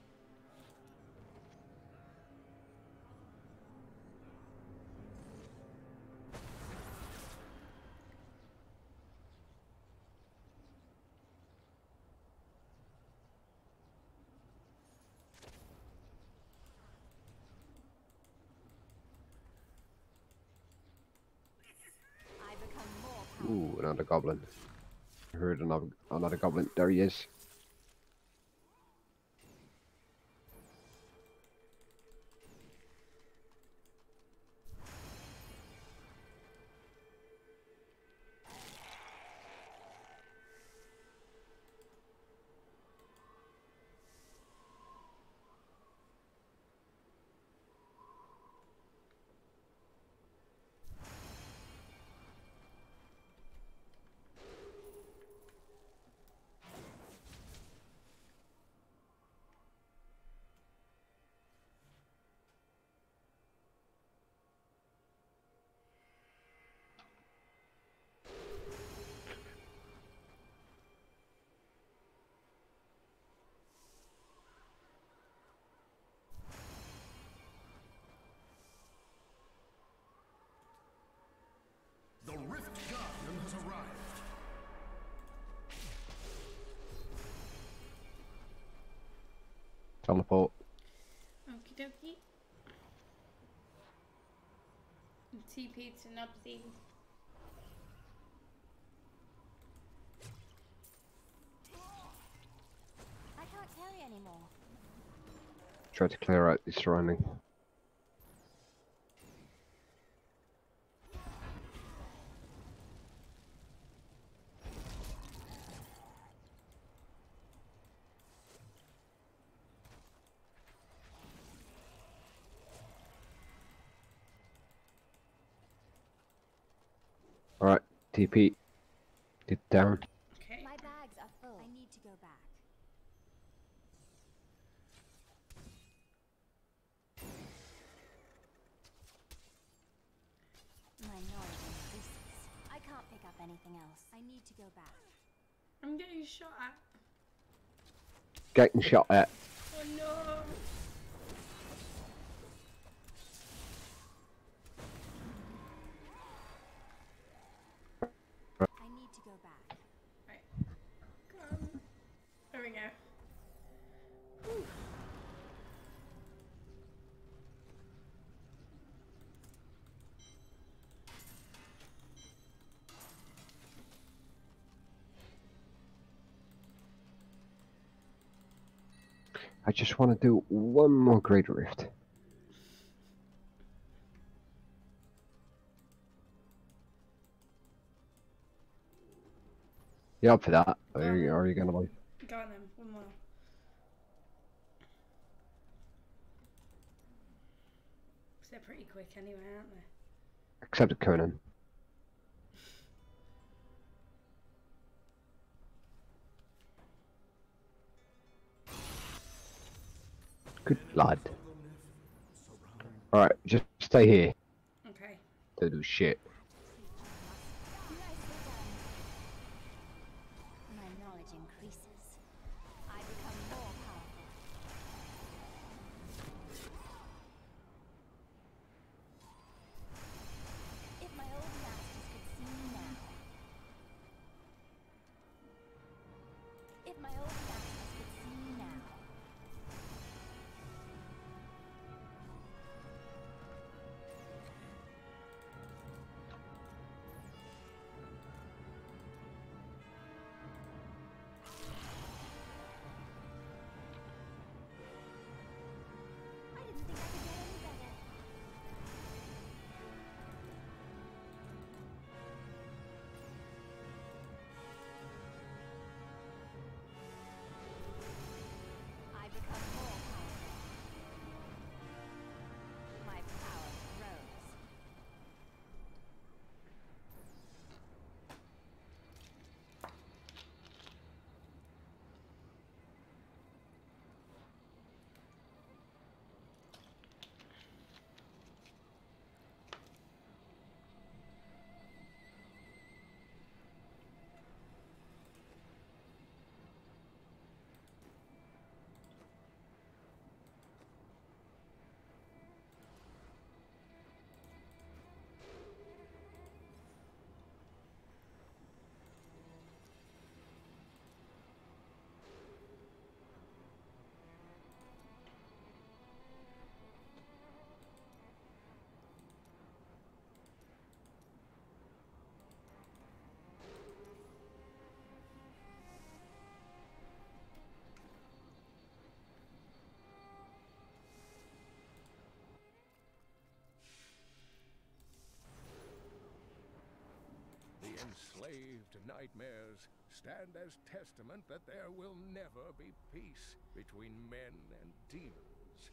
I become more powerful. Ooh, another goblin. Heard another another goblin. There he is. Rift Guardian has arrived. Teleport. Okie dokie. TP to Nubsy. I can't carry anymore. Try to clear out the surrounding. Alright, TP. Get down. Okay. My bags are full. I need to go back. Minority resistance. I can't pick up anything else. I need to go back. I'm getting shot at. Getting shot at. Oh no! I just want to do one more Great Rift. You up for that? Or are you, are you gonna like? Go on then. One more. they're pretty quick anyway, aren't they? Except Conan. Good lad. Alright, just stay here. Okay. Don't do shit. The enslaved nightmares stand as testament that there will never be peace between men and demons.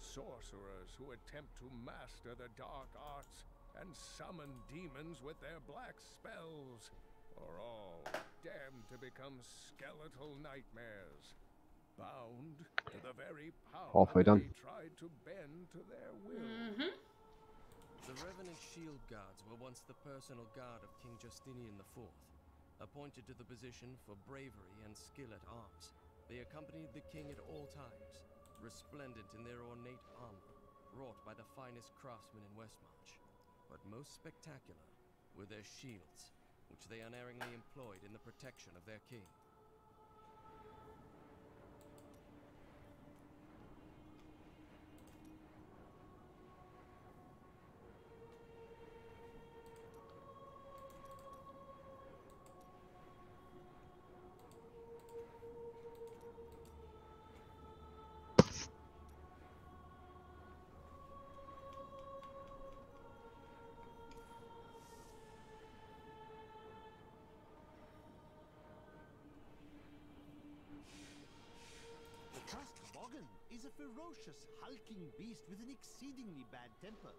Sorcerers who attempt to master the dark arts and summon demons with their black spells are all damned to become skeletal nightmares, bound to the very power Halfway done. they tried to bend to their will. Mm-hmm. The Revenant Shield Guards were once the personal guard of King Justinian IV. Appointed to the position for bravery and skill at arms, they accompanied the king at all times, resplendent in their ornate armor, wrought by the finest craftsmen in Westmarch. But most spectacular were their shields, which they unerringly employed in the protection of their king. Is a ferocious, hulking beast with an exceedingly bad temper.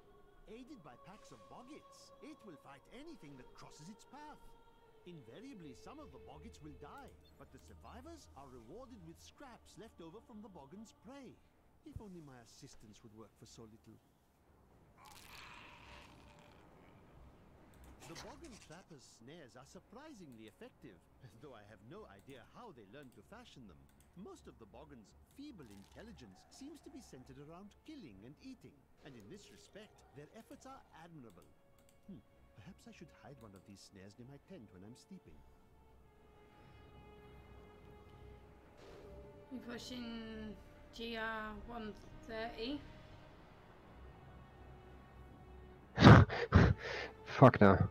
Aided by packs of boggits, it will fight anything that crosses its path. Invariably, some of the boggits will die, but the survivors are rewarded with scraps left over from the Bogan's prey. If only my assistance would work for so little. The Bogan Trapper's snares are surprisingly effective, though I have no idea how they learned to fashion them. Most of the Bogan's feeble intelligence seems to be centered around killing and eating, and in this respect, their efforts are admirable. Hmm, perhaps I should hide one of these snares near my tent when I'm sleeping. We're pushing GR 130. Fuck no.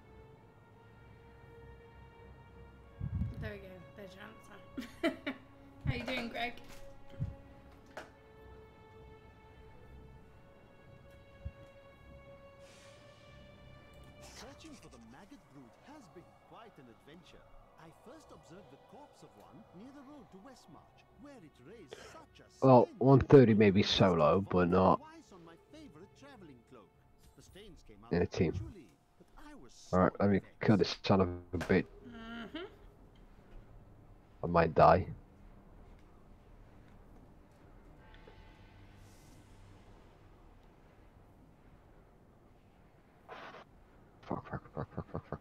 Well, stench. 130 maybe solo, but not Twice on my favorite traveling cloak. The stains came out in a team. but I was Alright, let me kill this son of a bitch. Mm-hmm. I might die. Fuck, fuck, fuck, fuck, fuck, fuck.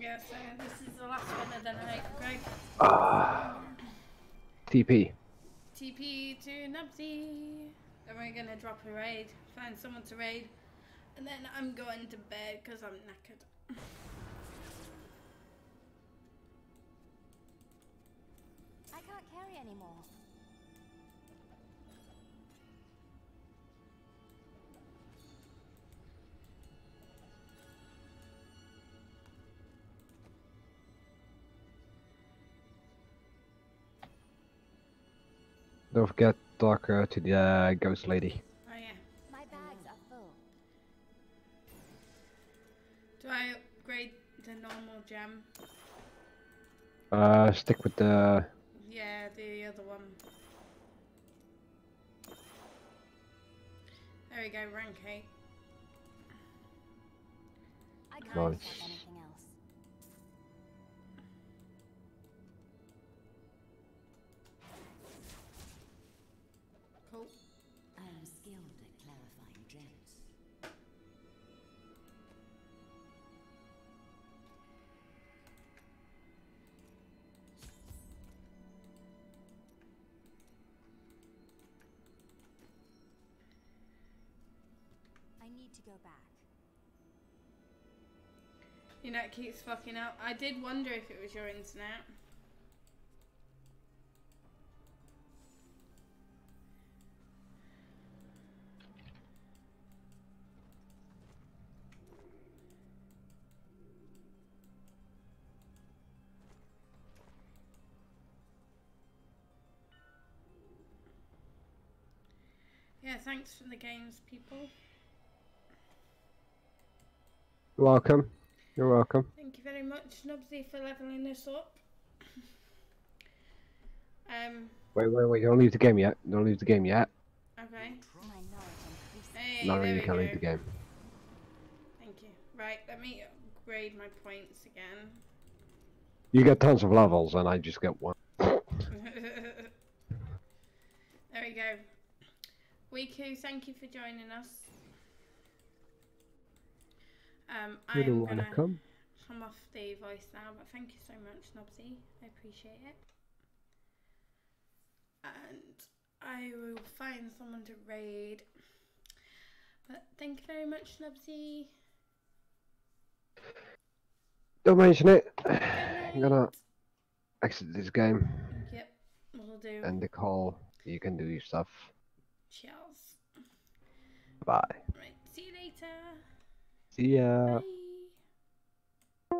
Yeah, so this is the last one of the night, Greg. Ah. TP. TP to Nubsy. Then we're gonna drop a raid, find someone to raid, and then I'm going to bed because I'm knackered. I can't carry anymore. Don't forget to talk uh, to the uh, ghost lady. Oh yeah. My bags are full. Do I upgrade the normal gem? Uh, stick with the. Yeah, the other one. There we go, rank 8. I can't Nice. Need to go back. You know, it keeps fucking up. I did wonder if it was your internet. Yeah, thanks for the games, people. You're welcome. You're welcome. Thank you very much, Nubsy, for leveling us up. um, Wait, wait, wait! Don't leave the game yet. Don't leave the game yet. okay. My knowledge increases. Hey, Not there really we can leave the game. Thank you. Right, let me upgrade my points again. You get tons of levels, and I just get one. there we go. Wiku, thank you for joining us. Um, I'm gonna come? come off the voice now, but thank you so much, Nubsy. I appreciate it. And I will find someone to raid. But thank you very much, Nubsy. Don't mention it. I'm gonna exit this game. Yep, we'll do. End the call. You can do your stuff. Cheers. Bye. Right, see you later. See ya. Bye.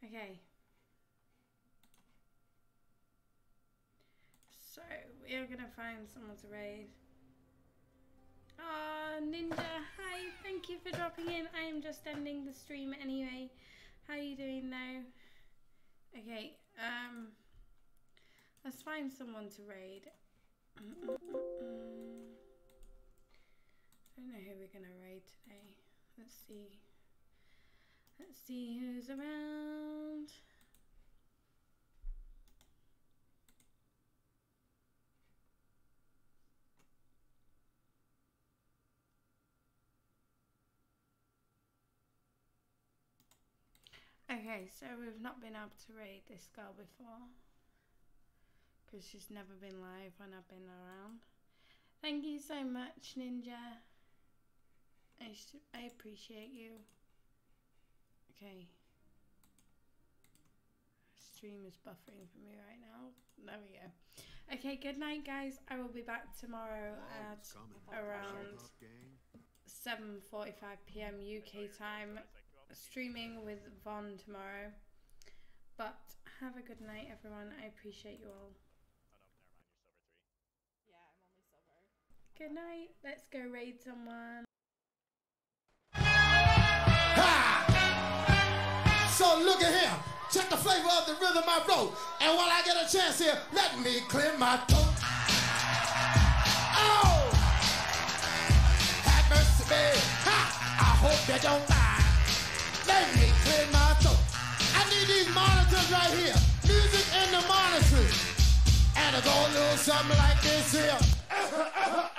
Okay. So we are gonna find someone to raid. Ah, Ninja, hi! Thank you for dropping in. I am just ending the stream anyway. How are you doing now? Okay, um, let's find someone to raid. I don't know who we're gonna raid. Let's see. Let's see who's around. Okay, so we've not been able to raid this girl before. Because she's never been live when I've been around. Thank you so much, Ninja. I, s- I appreciate you. Okay. Stream is buffering for me right now. There we go. Okay, good night, guys. I will be back tomorrow at around 7:45 p.m. UK time, streaming with Von tomorrow. But have a good night, everyone. I appreciate you all. Good night. Let's go raid someone. So look at him. Check the flavor of the rhythm I wrote. And while I get a chance here, let me clear my throat. Oh! Have mercy, babe. Ha! I hope you don't mind. Let me clear my throat. I need these monitors right here. Music in the monitors. And it go a little something like this here.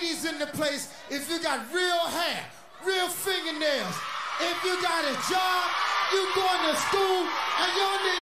ladies in the place, if you got real hair, real fingernails, if you got a job, you going to school, and you don't need